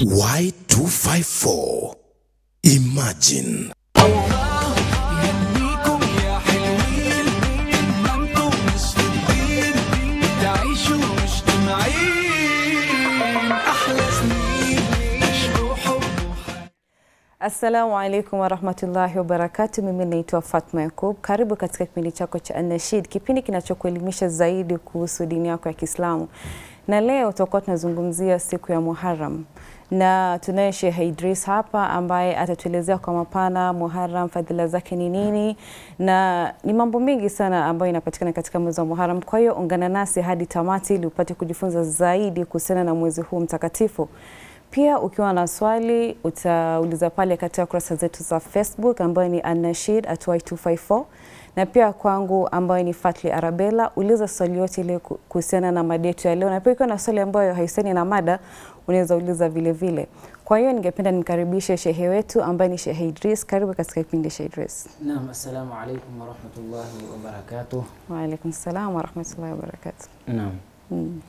Y254 Imagine Assalamu alaikum warahmatullahi wabarakatu. Mimi naitwa Fatma Yakub. Karibu katika kipindi chako cha Anashid, kipindi kinachokuelimisha zaidi kuhusu dini yako ya Kiislamu, na leo tutakuwa tunazungumzia siku ya Muharram na tunaye Sheikh Idris hapa ambaye atatuelezea kwa mapana Muharram, fadhila zake ni nini, na ni mambo mengi sana ambayo inapatikana katika mwezi wa Muharram. Kwa hiyo ungana nasi hadi tamati ili upate kujifunza zaidi kuhusiana na mwezi huu mtakatifu. Pia ukiwa na swali utauliza pale katika kurasa zetu za Facebook ambayo ni Anashid at Y254 na pia kwangu ambayo ni Fatli Arabella. Uliza swali yote ile kuhusiana na mada yetu ya leo, na pia ukiwa na swali ambayo haihusiani na mada unaweza uliza vile vile. Kwa hiyo ningependa nimkaribishe shehe wetu ambaye ni Shehe Idris. Karibu katika kipindi Shehe Idris. Naam, assalamu alaikum warahmatullahi wabarakatuh. Waalaikum salam warahmatullahi wabarakatuh. Naam. Mm.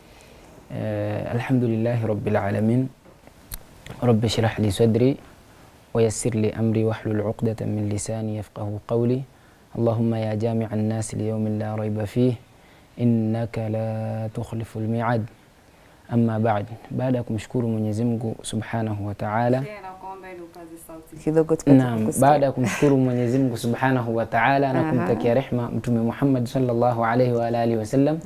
Eh, alhamdulillahi rabbil alamin. Rabbi shrah li sadri wa yassir li amri wahlul uqdatan min lisani yafqahu qawli. Allahumma ya jami'a an-nas li yawmin la rayba fih innaka la tukhlifu al-mi'ad. Amma baad, baada ya kumshukuru Mwenyezi Mungu Subhanahu wa Ta'ala Naam, baada ya kumshukuru Mwenyezi Mungu Subhanahu wa Ta'ala na kumtakia rehma Mtume Muhammad sallallahu alaihi wa alihi wasallam,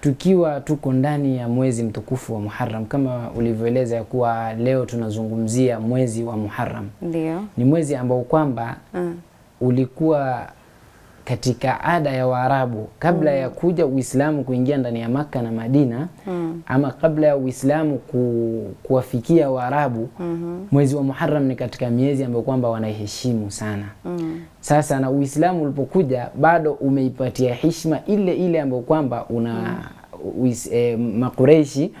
tukiwa tuko ndani ya mwezi mtukufu wa Muharram, kama ulivyoeleza ya kuwa leo tunazungumzia mwezi wa Muharram. Ndio. Ni mwezi ambao kwamba Ah. ulikuwa katika ada ya Waarabu kabla mm. ya kuja Uislamu kuingia ndani ya Makka na Madina Mm. ama kabla ya Uislamu ku, kuwafikia Waarabu mm -hmm. mwezi wa Muharram ni katika miezi ambayo kwamba wanaheshimu sana. Mm. Sasa na Uislamu ulipokuja bado umeipatia heshima ile ile ambayo kwamba una uis, eh, Makureishi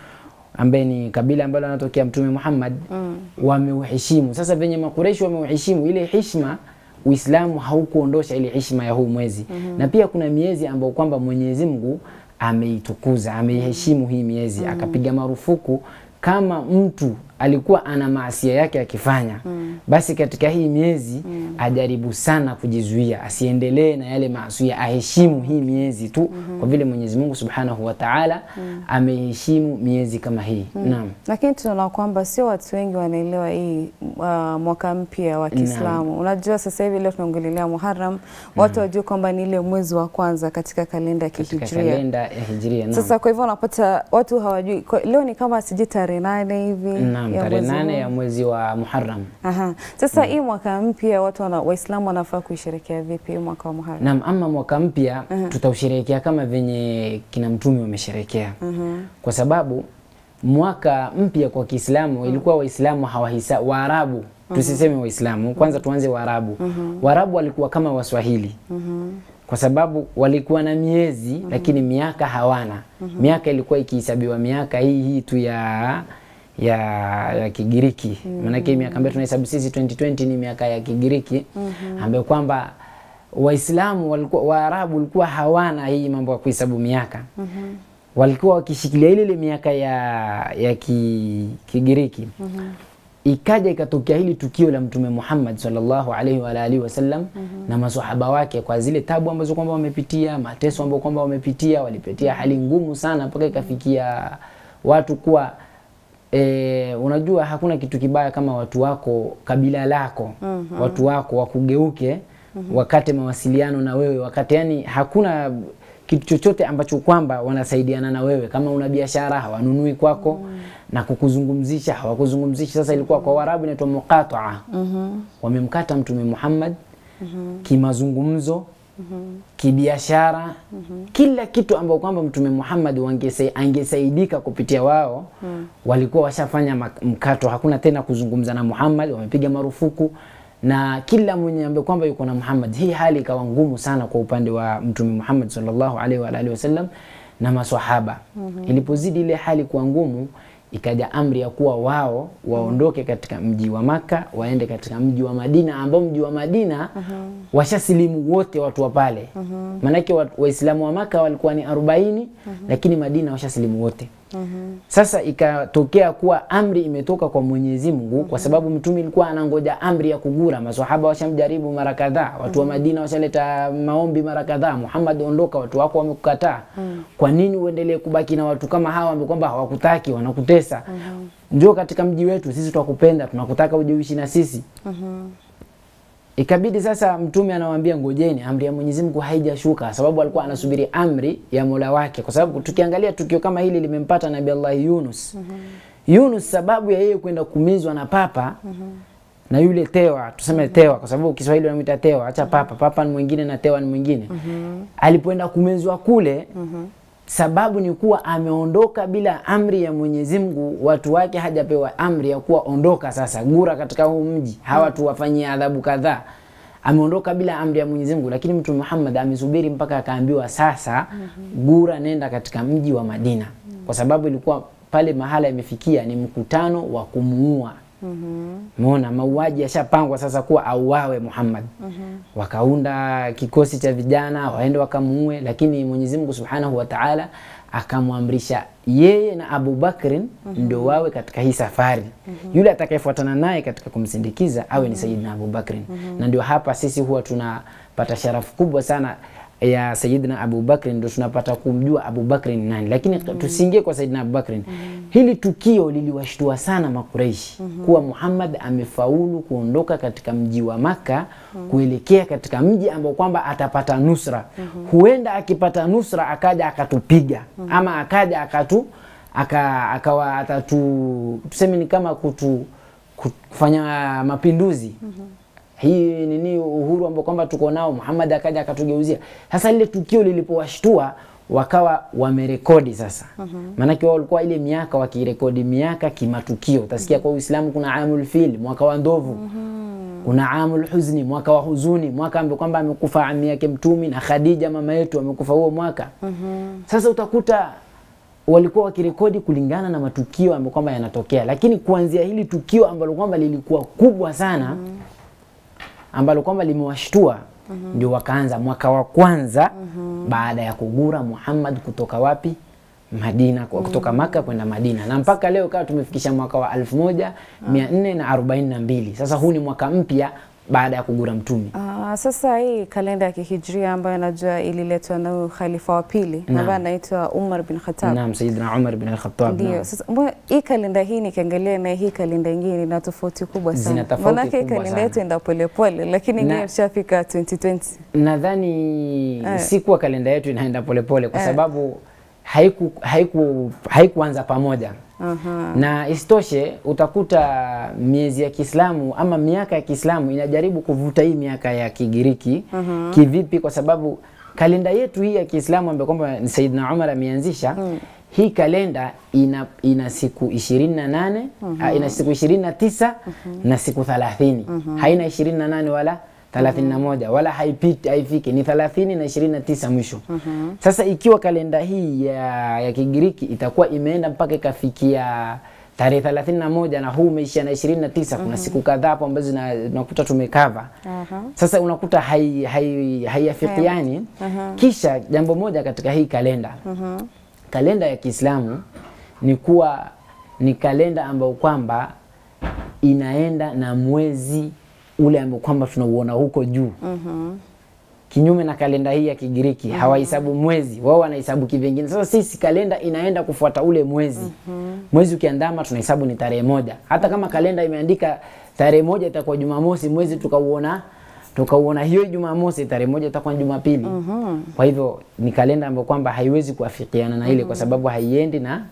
ambaye ni kabila ambalo anatokea Mtume Muhammad Mm. wameuheshimu. Sasa venye Makureishi wameuheshimu ile heshima Uislamu haukuondosha ile heshima ya huu mwezi mm -hmm. na pia kuna miezi ambayo kwamba Mwenyezi Mungu ameitukuza ameiheshimu hii miezi mm -hmm. akapiga marufuku kama mtu alikuwa ana maasia yake akifanya mm. basi katika hii miezi mm. ajaribu sana kujizuia asiendelee na yale maasia aheshimu hii miezi tu mm -hmm. kwa vile Mwenyezi Mungu Subhanahu wa Ta'ala mm. ameheshimu miezi kama hii mm. naam Lakini tunaona kwamba sio watu wengi wanaelewa hii uh, mwaka mpya wa Kiislamu. Unajua sasa hivi leo tunaongelelea Muharram, watu wajue kwamba ni ile mwezi wa kwanza katika kalenda ya Kihijria. kalenda ya Hijria naam. Sasa kwa hivyo unapata watu hawajui. Leo ni kama sijui tarehe nane hivi Naam, tarehe nane ya mwezi wa Muharram. Aha. Sasa hii mwaka mpya watu wana, Waislamu wanafaa kuisherehekea vipi mwaka wa Muharram? Naam, ama mwaka mpya tutausherehekea kama venye kina mtume wamesherehekea, kwa sababu mwaka mpya kwa Kiislamu ilikuwa Waislamu hawahisa Waarabu, tusiseme Waislamu. Kwanza, tuanze Waarabu. Waarabu walikuwa kama Waswahili. Kwa sababu walikuwa na miezi lakini miaka hawana. Miaka ilikuwa ikihesabiwa miaka hii hii tu ya ya, ya Kigiriki. Maanake miaka ambayo tunahesabu sisi 2020 ni miaka ya Kigiriki mm -hmm. ambayo kwamba Waislamu walikuwa Waarabu walikuwa hawana hii mambo ya kuhesabu miaka. mm -hmm. Walikuwa wakishikilia ile ile miaka ya ya ki, Kigiriki. mm -hmm. Ikaja ikatokea hili tukio la Mtume Muhammad sallallahu alaihi wa alihi wasallam na maswahaba wake, kwa zile tabu ambazo kwamba wamepitia, mateso ambayo kwamba wamepitia, walipitia hali ngumu sana mpaka ikafikia watu kuwa e, unajua hakuna kitu kibaya kama watu wako kabila lako mm -hmm. watu wako wakugeuke mm -hmm. wakate mawasiliano na wewe wakate, yani hakuna kitu chochote ambacho kwamba wanasaidiana na wewe kama una biashara hawanunui kwako mm. na kukuzungumzisha hawakuzungumzishi sasa ilikuwa kwa warabu inaitwa muqataa mm -hmm. wamemkata mtume Muhammad mm -hmm. kimazungumzo kibiashara mm -hmm. kila kitu ambao kwamba mtume Muhammad wangese, angesaidika kupitia wao mm. walikuwa washafanya mkato hakuna tena kuzungumza na Muhammad wamepiga marufuku na kila mwenye ambaye kwamba yuko na Muhammad hii hali ikawa ngumu sana kwa upande wa mtume Muhammad sallallahu alaihi wa alihi wasallam na maswahaba mm -hmm. ilipozidi ile hali kuwa ngumu ikaja amri ya kuwa wao waondoke katika mji wa Maka waende katika mji wa Madina ambao mji wa Madina washasilimu wote watu wa pale. Maanake wa- waislamu wa Maka walikuwa ni 40 lakini Madina washasilimu wote Sasa ikatokea kuwa amri imetoka kwa Mwenyezi Mungu mm-hmm. kwa sababu mtume alikuwa anangoja amri ya kugura. Maswahaba washamjaribu mara kadhaa, watu wa Madina washaleta maombi mara kadhaa, Muhammad ondoka, watu wako wamekukataa. mm-hmm. Kwa nini uendelee kubaki na watu kama hawa ambao kwamba hawakutaki, wanakutesa? mm-hmm. Njoo katika mji wetu, sisi twakupenda, tunakutaka uje uishi na sisi. Ikabidi sasa mtume anawaambia ngojeni, amri ya Mwenyezi Mungu haijashuka, sababu alikuwa anasubiri amri ya Mola wake, kwa sababu tukiangalia tukio kama hili limempata Nabii Allah Yunus. mm -hmm. Yunus, sababu ya yeye kwenda kumizwa na papa mm -hmm. na yule tewa, tuseme tewa, kwa sababu Kiswahili wanamuita tewa, acha papa, papa ni mwingine na tewa ni mwingine. mm -hmm. Alipoenda kumezwa kule sababu ni kuwa ameondoka bila amri ya Mwenyezi Mungu, watu wake hajapewa amri ya kuwa ondoka sasa, gura katika huu mji, hawa tuwafanyie adhabu kadhaa. Ameondoka bila amri ya Mwenyezi Mungu, lakini Mtume Muhammad amesubiri mpaka akaambiwa sasa, gura nenda katika mji wa Madina, kwa sababu ilikuwa pale mahala imefikia ni mkutano wa kumuua Umeona, mauaji yashapangwa sasa kuwa auawe Muhammad. Mm -hmm. Wakaunda kikosi cha vijana waende wakamuue, lakini Mwenyezi Mungu Subhanahu wa Ta'ala akamwamrisha yeye na Abu Bakrin mm -hmm. ndio wawe katika hii safari. Mm -hmm. Yule atakayefuatana naye katika kumsindikiza awe ni Sayyidina Abu Bakrin. Mm -hmm. Na ndio hapa sisi huwa tunapata sharafu kubwa sana ya Sayyidina Abu Bakrin, ndio tunapata kumjua Abu Bakrin ni nani, lakini mm. tusiingie kwa Sayyidina Abu Bakrin. Hili tukio liliwashtua sana Makureishi kuwa Muhammad amefaulu kuondoka katika mji wa Makka kuelekea katika mji ambao kwamba atapata nusra. mm -hmm. Huenda akipata nusra akaja akatupiga mm -hmm. ama akaja akatu aka, akawa atatu tuseme ni kama kutu, kufanya mapinduzi hii nini uhuru ambao kwamba tuko nao, Muhammad akaja akatugeuzia. Sasa lile tukio lilipowashtua wakawa wamerekodi sasa. Maanake wao walikuwa ile miaka wakirekodi miaka kimatukio. Utasikia kwa Uislamu kuna amul fil, mwaka wa ndovu. Kuna amul huzni, mwaka wa huzuni, mwaka ambao kwamba amekufa ami yake Mtumi na Khadija mama yetu amekufa huo mwaka. Sasa utakuta walikuwa wakirekodi kulingana na matukio ambayo kwamba yanatokea, lakini kuanzia hili tukio ambalo kwamba lilikuwa kubwa sana ambalo kwamba limewashtua ndio wakaanza mwaka wa kwanza mm -hmm. baada ya kugura Muhammad kutoka wapi? Madina, kwa kutoka mm. Maka kwenda Madina, na mpaka leo kawa tumefikisha mwaka wa 1442. Sasa huu ni mwaka mpya baada ya kugura mtume. Uh, sasa hii kalenda ya kihijria ambayo najua ililetwa na khalifa wa pili ambaye anaitwa Umar bin Khattab. Naam, Sayyidina Umar bin al-Khattab. Ndio. Sasa mbona hii kalenda hii nikiangalia na hii kalenda nyingine ina tofauti kubwa sana. Zina tofauti kubwa sana. Maana kalenda yetu enda polepole lakini Na- ishafika 2020. Nadhani Eh. si kuwa kalenda yetu inaenda polepole kwa Eh. sababu haiku haiku haikuanza pamoja. Aha. na isitoshe utakuta miezi ya Kiislamu ama miaka ya Kiislamu inajaribu kuvuta hii miaka ya Kigiriki Aha. kivipi? Kwa sababu kalenda yetu hii ya Kiislamu ambayo kwamba ni Saidna Umar ameanzisha hii kalenda ina, ina siku ishirini na nane ina siku ishirini na tisa na siku thalathini haina ishirini na nane wala thelathini na moja. Wala haipiti haifiki. Ni thelathini na ishirini na tisa mwisho. Sasa ikiwa kalenda hii ya, ya Kigiriki itakuwa imeenda mpaka ikafikia tarehe thelathini na moja na huu umeishia na ishirini na tisa kuna siku kadhaa hapo ambazo unakuta tumekava Aha. sasa unakuta hai- hai- haiafikiani. Kisha jambo moja katika hii kalenda. Kalenda ya Kiislamu ni kuwa ni kalenda ambayo kwamba inaenda na mwezi ule ambao kwamba tunauona huko juu kinyume na kalenda hii ya Kigiriki hawahesabu mwezi, wao wanahesabu kivingine. Sasa sisi kalenda inaenda kufuata ule mwezi. Mwezi ukiandama tunahesabu ni tarehe moja. Hata kama kalenda imeandika tarehe moja itakuwa Jumamosi, mwezi tukauona tukauona hiyo Jumamosi, tarehe moja itakuwa Jumapili. Kwa hivyo ni kalenda ambayo kwamba haiwezi kuafikiana na ile kwa sababu haiendi na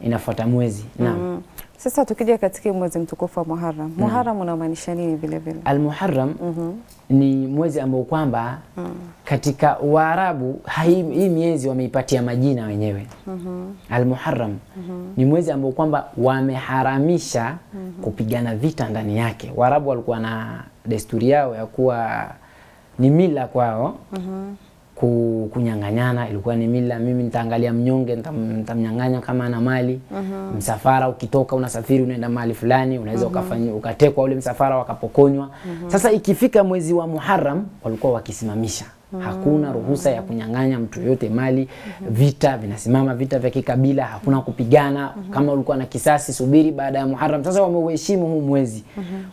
inafuata mwezi. Naam. Mm. Sasa tukija katika mwezi mtukufu wa Muharram. Muharram unamaanisha nini vile vile? Al-Muharram mm -hmm. ni mwezi ambao kwamba mm. katika Waarabu hii miezi wameipatia majina wenyewe. mm -hmm. Al-Muharram mm -hmm. ni mwezi ambao kwamba wameharamisha mm -hmm. kupigana vita ndani yake. Waarabu walikuwa na desturi yao ya kuwa ni mila kwao ku, kunyang'anyana ilikuwa ni mila. Mimi nitaangalia mnyonge nitam- nitamnyang'anya kama ana mali. Msafara ukitoka unasafiri unaenda mahali fulani, unaweza ukafanya ukatekwa ule msafara wakapokonywa. Sasa ikifika mwezi wa Muharram walikuwa wakisimamisha Hakuna ruhusa ya kunyang'anya mtu yoyote mali. Vita vinasimama, vita vya kikabila, hakuna kupigana. Kama ulikuwa na kisasi, subiri baada ya Muharram. Sasa wameuheshimu huu mwezi.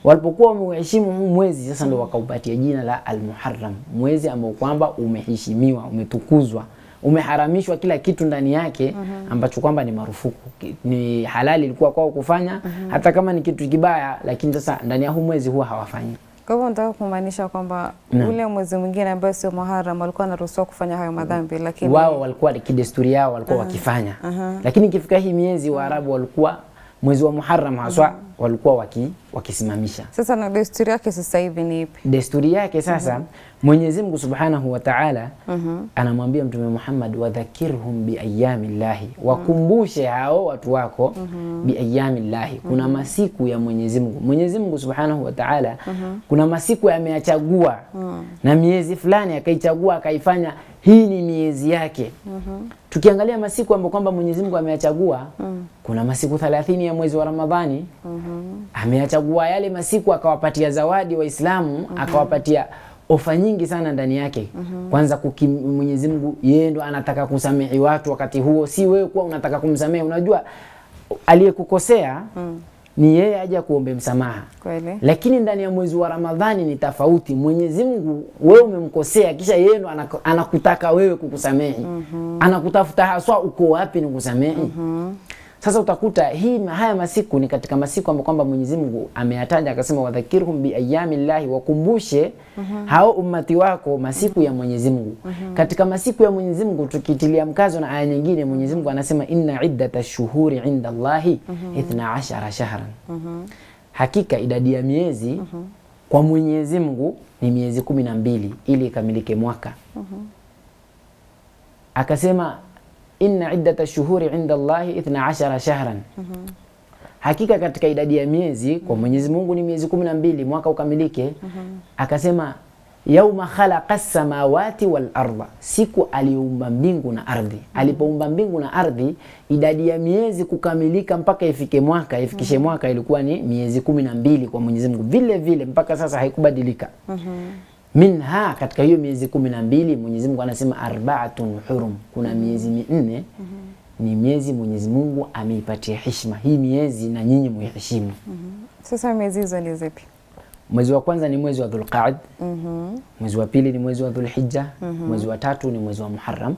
Walipokuwa wameuheshimu huu mwezi, sasa ndo wakaupatia jina la Al-Muharram, mwezi ambao kwamba umeheshimiwa, umetukuzwa umeharamishwa kila kitu ndani yake ambacho kwamba ni marufuku, ni halali ilikuwa kwao kufanya, hata kama ni kitu kibaya, lakini sasa ndani ya huu mwezi huwa hawafanyi. Kwa hivyo nataka kumaanisha kwamba ule mwezi mwingine ambayo sio Muharram walikuwa wanaruhusiwa kufanya hayo madhambi, lakini Wao walikuwa kidesturi yao walikuwa wakifanya, lakini ikifika hii miezi Waarabu walikuwa mwezi wa Muharram haswa walikuwa waki, wakisimamisha sasa na desturi yake sasa hivi ni ipi? desturi yake sasa mm -hmm. Mwenyezi Mungu Subhanahu wa Ta'ala mm -hmm. anamwambia Mtume Muhammad wadhakirhum biayamillahi, wakumbushe hao watu wako mm -hmm. llahi, kuna masiku ya Mwenyezi Mungu. Mwenyezi Mungu Subhanahu wa Ta'ala mm -hmm. kuna masiku ameyachagua na miezi fulani akaichagua akaifanya hii ni miezi yake. Tukiangalia masiku ambayo kwamba Mwenyezi Mungu ameyachagua, kuna masiku 30 ya mwezi wa Ramadhani mm -hmm. ameyachagua yale masiku akawapatia zawadi Waislamu mm -hmm. akawapatia ofa nyingi sana ndani yake. mm -hmm. Kwanza Mwenyezi Mungu yeye ndo anataka kusamehe watu wakati huo, si wewe kuwa unataka kumsamehe. Unajua aliyekukosea ni yeye aje kuombe msamaha Kweli. lakini ndani ya mwezi wa Ramadhani ni tofauti. Mwenyezi Mungu wewe umemkosea, kisha yeye ndo anakutaka wewe kukusamehe, mm -hmm. anakutafuta haswa uko wapi ni kusamehe. Sasa utakuta hii haya masiku ni katika masiku ambayo kwamba Mwenyezi Mungu ameyataja akasema, wadhakirhum bi ayami llahi, wakumbushe hao umati wako masiku ya Mwenyezi Mungu. Katika masiku ya Mwenyezi Mungu tukitilia mkazo na aya nyingine, Mwenyezi Mungu anasema inna iddata shuhuri inda Allahi ithna ashara shahran hakika idadi ya miezi kwa Mwenyezi Mungu ni miezi kumi na mbili ili ikamilike mwaka. Akasema inna iddata shuhuri inda Allahi ithna ashara shahran, hakika katika idadi ya miezi kwa Mwenyezi Mungu ni miezi kumi na mbili mwaka ukamilike. Akasema yauma khalaqa samawati wal arda, siku aliumba mbingu na ardhi. Alipoumba mbingu na ardhi, idadi ya miezi kukamilika mpaka ifike mwaka ifikishe mwaka ilikuwa ni miezi kumi na mbili kwa Mwenyezi Mungu, vile vile mpaka sasa haikubadilika. Minha, katika hiyo miezi kumi na mbili Mwenyezi Mungu anasema arbaatun hurum, kuna miezi minne ni miezi Mwenyezi Mungu ameipatia heshima. Hii miezi na nyinyi muiheshimu. Sasa miezi hizo ni zipi? Mwezi wa kwanza ni mwezi wa Dhulqaad, mwezi wa pili ni mwezi wa Dhulhijja, mwezi wa tatu ni mwezi wa Muharram.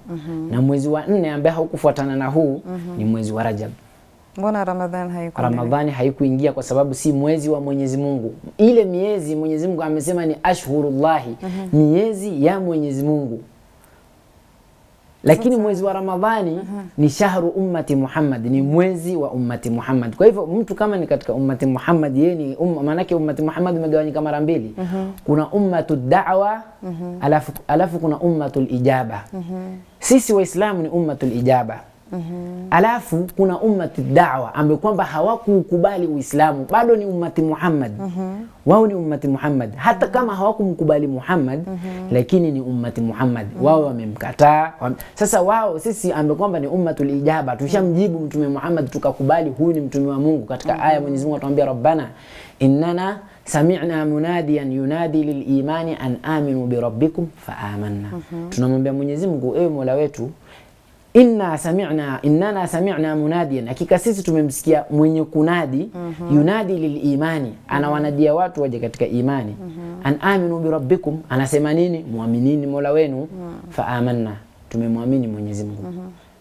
Na mwezi wa nne ambaye haukufuatana na huu ni mwezi wa Rajab. Mbona Ramadhani haiko? Ramadhani haikuingia kwa sababu si mwezi wa Mwenyezi Mungu. Ile miezi Mwenyezi Mungu amesema ni ashhurullahi, miezi ya Mwenyezi Mungu. Lakini mwezi wa Ramadhani ni shahru ummati Muhammad, ni mwezi wa ummati Muhammad. Kwa hivyo mtu kama ni katika ummati Muhammad, yeye ni umma, maanake ummati Muhammad umegawanyika mara mbili. Kuna ummatu da'wa alafu, alafu kuna ummatul ijaba. Sisi Waislamu ni ummatul ijaba. Alafu kuna ummati da'wa ambayo kwamba hawakukubali Uislamu, bado ni ummati Muhammad. Mm-hmm. Wao ni ummati Muhammad, hata kama hawakumkubali Muhammad, mm-hmm. lakini ni ummati Muhammad. mm-hmm. Wao wamemkataa. wa Sasa wao sisi ambayo kwamba ni ummatul ijaba, tushamjibu Mtume Muhammad, tukakubali huyu ni mtume wa Mungu. Katika mm-hmm. aya Mwenyezi Mungu atuambia rabbana innana sami'na munadiyan yunadi lilimani an aminu birabbikum faamanna. Tunamwambia Mwenyezi Mungu, ewe Mola wetu inna sami'na innana sami'na munadiyan, hakika sisi tumemsikia mwenye kunadi mm -hmm. yunadi lilimani, anawanadia watu waje katika imani. mm -hmm. An aminu birabbikum, anasema nini? Muaminini mola wenu. mm -hmm. fa amanna, tumemwamini Mwenyezi Mungu.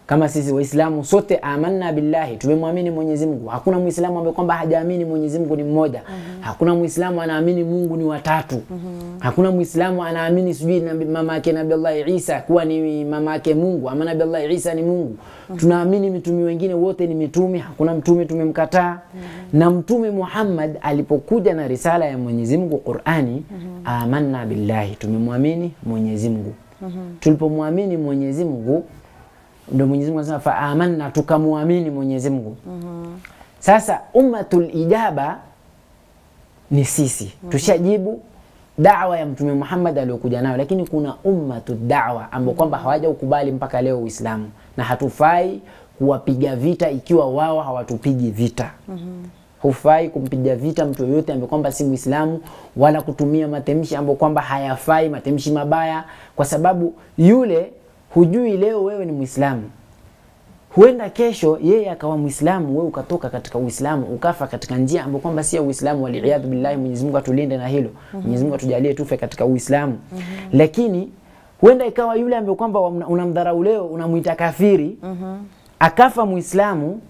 Kama sisi Waislamu sote amanna billahi, tumemwamini Mwenyezi Mungu. Hakuna Muislamu ambaye kwamba hajaamini Mwenyezi Mungu ni mmoja. mm -hmm. Hakuna Muislamu anaamini Mungu ni watatu. mm -hmm. Hakuna Muislamu anaamini sijui mama yake Nabii Allah Isa kuwa ni mama yake Mungu ama Nabii Allah Isa ni Mungu. mm -hmm. Tunaamini mitume wengine wote ni mitume, hakuna mtume tumemkataa. mm -hmm. Na Mtume Muhammad alipokuja na risala ya Mwenyezi Mungu Qur'ani, mm -hmm. amanna billahi, tumemwamini Mwenyezi Mungu. mm -hmm. Tulipomwamini Mwenyezi Mungu ndio Mwenyezi Mungu anasema fa amanna, tukamwamini Mwenyezi Mungu. mm -hmm. Sasa ummatul ijaba ni sisi, mm -hmm. tushajibu dawa ya Mtume Muhammad aliyokuja nayo, lakini kuna ummatu dawa ambao kwamba hawaja ukubali mpaka leo Uislamu, na hatufai kuwapiga vita ikiwa wao hawatupigi vita. mm -hmm. hufai kumpiga vita mtu yoyote ambaye kwamba si Muislamu, wala kutumia matamshi ambayo kwamba hayafai, matamshi mabaya, kwa sababu yule hujui leo wewe ni Muislamu, huenda kesho yeye akawa Muislamu, wewe ukatoka katika Uislamu ukafa katika njia ambayo kwamba si ya Uislamu. Waliyadhu billahi, Mwenyezi Mungu atulinde na hilo. Mwenyezi Mungu atujalie tufe katika Uislamu. Lakini huenda ikawa yule ambaye kwamba unamdharau leo unamuita kafiri akafa Muislamu,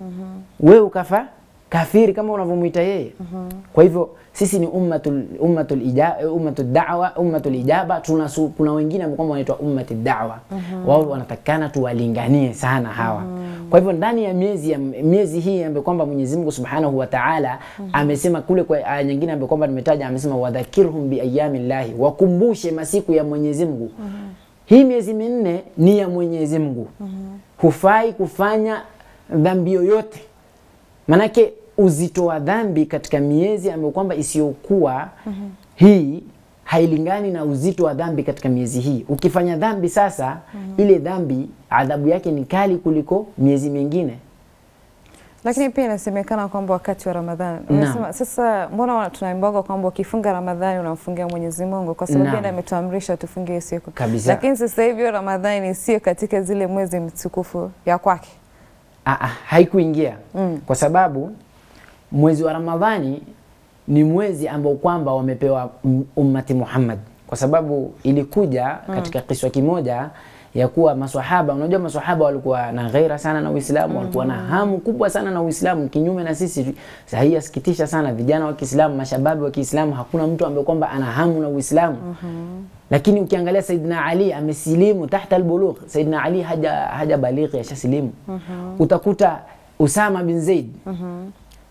wewe ukafa kafiri kama unavyomwita yeye. mm -hmm. Kwa hivyo sisi ni ummatul ummatul ijaba, ummatul da'wa, ummatul ijaba. Tuna kuna wengine ambao kwamba wanaitwa ummatul da'wa. mm -hmm. Wao wanatakana tuwalinganie sana hawa. mm -hmm. Kwa hivyo ndani ya miezi ya miezi hii ambayo kwamba Mwenyezi Mungu Subhanahu wa Ta'ala mm -hmm. amesema kule kwa aya nyingine ambayo kwamba nimetaja, amesema wadhakirhum bi ayami llahi, wakumbushe masiku ya Mwenyezi Mungu. mm -hmm. Hii miezi minne ni ya Mwenyezi Mungu. mm -hmm. Hufai kufanya dhambi yoyote Manake uzito wa dhambi katika miezi ambayo kwamba isiyokuwa mm -hmm. hii hailingani na uzito wa dhambi katika miezi hii. Ukifanya dhambi sasa, mm -hmm. ile dhambi adhabu yake ni kali kuliko miezi mingine. Lakini pia inasemekana kwamba wakati wa Ramadhani unasema sasa, mbona tunaimbaga kwamba ukifunga Ramadhani unamfungia Mwenyezi Mungu kwa sababu yeye ametuamrisha tufungie hiyo siku Kabisa. Lakini sasa hivi Ramadhani sio katika zile mwezi mtukufu ya kwake. Ah, ah, haikuingia kwa sababu mwezi wa Ramadhani ni mwezi ambao kwamba wamepewa um- ummati Muhammad, kwa sababu ilikuja katika kiswa kimoja ya kuwa maswahaba, unajua maswahaba walikuwa na ghaira sana na Uislamu, walikuwa na hamu kubwa sana na Uislamu, kinyume na sisi. Sasa hii yasikitisha sana, vijana wa Kiislamu, mashababi wa Kiislamu, hakuna mtu ambaye kwamba ana hamu na Uislamu. Lakini ukiangalia Saidina Ali amesilimu tahta albulugh. Saidina Ali haja haja balighi ashasilimu. Utakuta Usama bin Zaid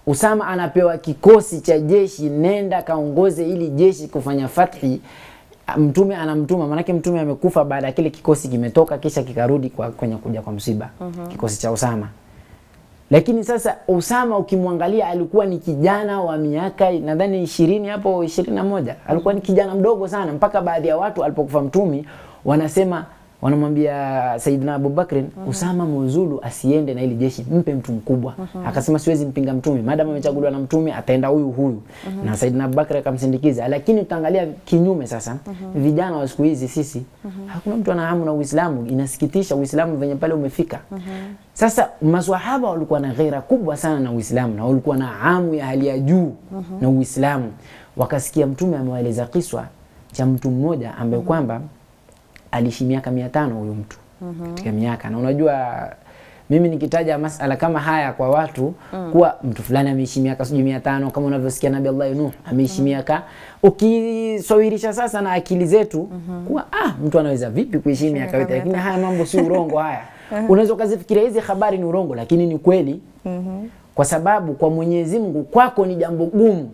Usama anapewa kikosi cha jeshi, nenda kaongoze ili jeshi kufanya fathi. Mtume anamtuma, maanake mtume amekufa baada ya kile kikosi kimetoka, kisha kikarudi kwa kwenye kuja kwa msiba kikosi cha Usama. Lakini sasa Usama ukimwangalia alikuwa ni kijana wa miaka nadhani ishirini hapo ishirini na moja alikuwa ni kijana mdogo sana, mpaka baadhi ya watu alipokufa mtumi wanasema wanamwambia Saidina Abubakrin Usama muzulu asiende na ili jeshi, mpe mtu mkubwa. mm -hmm. Akasema siwezi mpinga mtume, maadamu amechaguliwa na mtume ataenda huyu huyu. mm -hmm. Na Saidina Abubakar akamsindikiza. Lakini utaangalia kinyume sasa, mm -hmm. vijana wa siku hizi sisi, mm -hmm. hakuna mtu anahamu na Uislamu. Inasikitisha Uislamu venye pale umefika. mm -hmm. Sasa maswahaba walikuwa na ghera kubwa sana na Uislamu na walikuwa na hamu ya hali ya juu na Uislamu. Wakasikia mtume amewaeleza kiswa cha mtu mmoja ambaye kwamba aliishi miaka mia tano huyu mtu mm -hmm. katika miaka, na unajua mimi nikitaja masala kama haya kwa watu mm. kuwa mtu fulani ameishi miaka sijui mia tano kama unavyosikia Nabii Allah Nuh ameishi miaka, ukisawirisha sasa na akili zetu mm -hmm. kuwa ah, mtu anaweza vipi kuishi miaka yote? Lakini haya mambo si urongo haya. Unaweza ukazifikiria hizi habari ni urongo, lakini ni kweli mm -hmm. kwa sababu kwa Mwenyezi Mungu kwako ni jambo gumu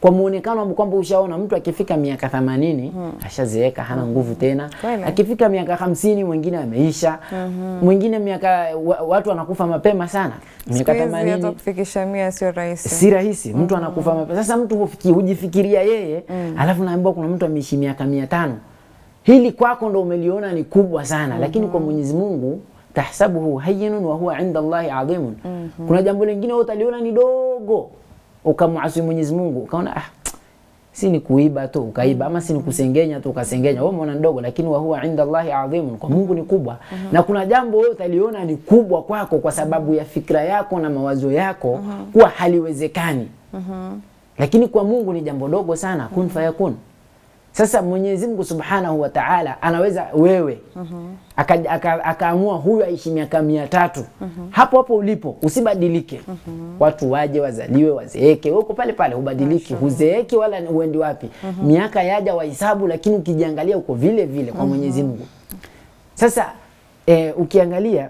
kwa muonekano ambao kwamba ushaona mtu akifika miaka 80 ashazeeka hana nguvu tena, Kwele. akifika miaka hamsini mwingine ameisha, mwingine miaka wa, watu wanakufa mapema sana, miaka Siku hizi hata 80 kufikisha mia sio rahisi. si rahisi, mtu hmm. anakufa mapema. Sasa mtu hufiki, hujifikiria yeye alafu naambiwa kuna mtu ameishi miaka mia tano. Hili kwako ndo umeliona ni kubwa sana. Hmm. lakini kwa Mwenyezi Mungu tahsabuhu hayyinun wa huwa inda Allahi adhimun. Kuna jambo lingine wewe utaliona ni dogo ukamwasi Mwenyezi Mungu ukaona ah, si ni kuiba tu ukaiba ama si ni kusengenya tu ukasengenya, wewe umeona ndogo, lakini wa huwa inda Allahi adhimun, kwa Mungu ni kubwa. Na kuna jambo wewe utaliona ni kubwa kwako kwa sababu ya fikra yako na mawazo yako kuwa haliwezekani, lakini kwa Mungu ni jambo dogo sana, kun fayakun. Sasa Mwenyezi Mungu Subhanahu wa Ta'ala anaweza wewe aka- aka- akaamua huyu aishi miaka mia tatu hapo hapo ulipo usibadilike. mm -hmm. Watu waje wazaliwe wazeeke, wewe uko pale pale, hubadiliki, huzeeki wala uendi wapi. mm -hmm. Miaka yaja wahesabu, lakini ukijiangalia uko vile vile kwa Mwenyezi Mungu. Sasa e, ukiangalia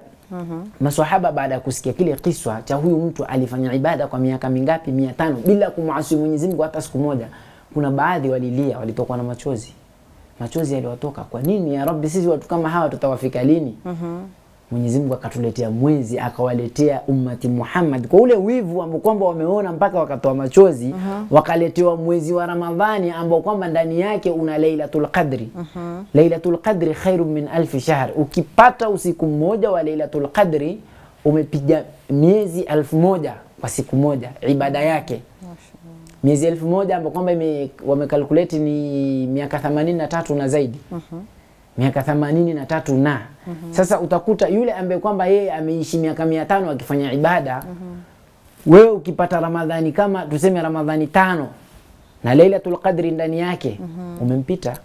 maswahaba baada ya kusikia kile kiswa cha huyu mtu alifanya ibada kwa miaka mingapi, mia tano bila kumwasi Mwenyezi Mungu hata siku moja, kuna baadhi walilia, walitokwa na machozi, machozi yaliwatoka. Kwa nini ya Rabbi, sisi watu kama hawa tutawafika lini? mm -hmm. Mwenyezi Mungu akatuletea mwezi akawaletea ummati Muhammad kwa ule wivu ambao kwamba wameona mpaka wakatoa machozi wakaletewa mwezi wa Ramadhani ambao kwamba ndani yake una Lailatul Qadri. Lailatul Qadri khairu min alfi shahr. Ukipata usiku mmoja wa Lailatul Qadri umepiga miezi alfu moja kwa siku moja ibada yake miezi elfu moja ambao kwamba wamekalkuleti ni miaka themanini na tatu na zaidi. Miaka themanini na tatu na. Sasa utakuta yule ambaye kwamba yeye ameishi miaka mia tano akifanya ibada wewe ukipata ramadhani kama tuseme ramadhani tano na lailatul qadri ndani yake umempita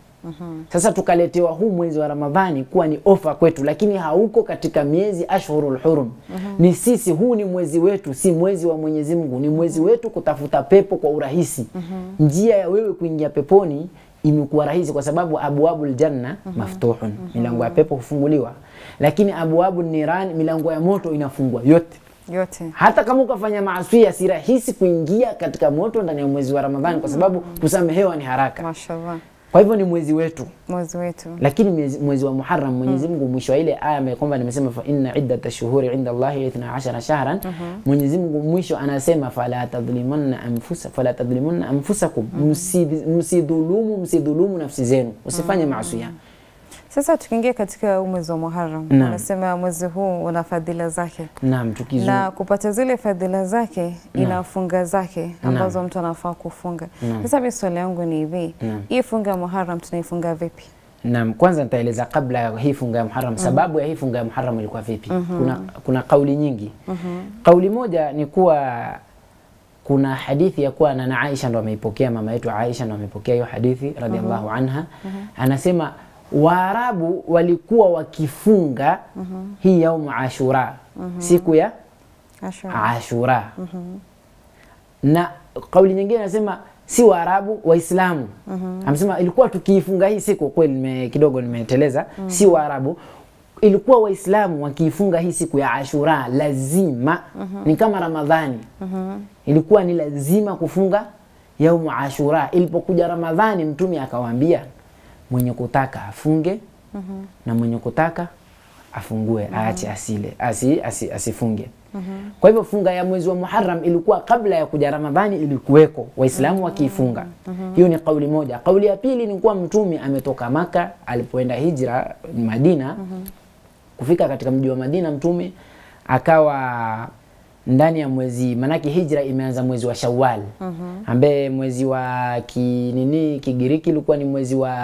sasa tukaletewa huu mwezi wa ramadhani kuwa ni ofa kwetu lakini hauko katika miezi ashhurul hurum Mm-hmm. ni sisi huu ni mwezi wetu si mwezi wa mwenyezi mungu ni mwezi wetu kutafuta pepo kwa urahisi Mm-hmm. njia ya wewe kuingia peponi imekuwa rahisi kwa sababu abwabul janna mm -hmm. maftuhun mm -hmm. milango ya pepo hufunguliwa lakini abwabu niran milango ya moto inafungwa yote yote hata kama ukafanya maasia si rahisi kuingia katika moto ndani ya mwezi wa ramadhani mm -hmm. kwa sababu kusamehewa ni haraka mashallah kwa hivyo ni mwezi wetu. Mwezi wetu. Lakini mwezi, mwezi wa Muharram mwenyezi mungu mwisho wa ile aya kwamba nimesema fa inna iddata shuhuri inda allahi ithna ashara shahran. Mwenyezi mungu mwisho anasema fala tadhlimunna anfusa fala tadhlimunna anfusakum. Msi- msidhulumu msidhulumu nafsi zenu. Usifanye maasiya sasa tukiingia katika huu mwezi wa Muharram unasema mwezi huu una fadhila zake. Naam tukizu na kupata zile fadhila zake ina funga zake ambazo mtu anafaa kufunga. Sasa mimi swali yangu ni hivi, hii funga ya Muharram tunaifunga vipi? Naam, kwanza nitaeleza kabla ya hii funga ya Muharram. Sababu ya hii funga ya Muharram ilikuwa vipi. Kuna, kuna kauli nyingi. Kauli moja ni kuwa kuna hadithi ya kuwa na Aisha ndo ameipokea, mama yetu Aisha ndo ameipokea hiyo hadithi radhiallahu anha. Anasema Waarabu walikuwa wakifunga mm -hmm. hii yaumu Ashura, mm -hmm. siku ya Ashura. Ashura. Mm -hmm. Na kauli nyingine nasema si Waarabu, Waislamu. mm -hmm. Amesema ilikuwa tukiifunga hii siku, kweli nime, kidogo nimeteleza, si Waarabu ilikuwa Waislamu wakiifunga hii siku ya Ashura lazima, mm -hmm. ni kama Ramadhani. mm -hmm. Ilikuwa ni lazima kufunga yaumu Ashura. Ilipokuja Ramadhani, Mtume akawaambia mwenye kutaka afunge mm -hmm. na mwenye kutaka afungue mm -hmm. aache asile asi, asi, asifunge mm -hmm. kwa hivyo funga ya mwezi wa Muharram ilikuwa kabla ya kuja Ramadhani ilikuweko Waislamu mm -hmm. wakiifunga mm -hmm. hiyo ni kauli moja kauli ya pili ni kuwa mtumi ametoka Maka alipoenda hijra Madina mm -hmm. kufika katika mji wa Madina mtume akawa ndani ya mwezi manake hijra imeanza mwezi wa Shawwal ambaye mwezi wa kinini Kigiriki ilikuwa ni mwezi wa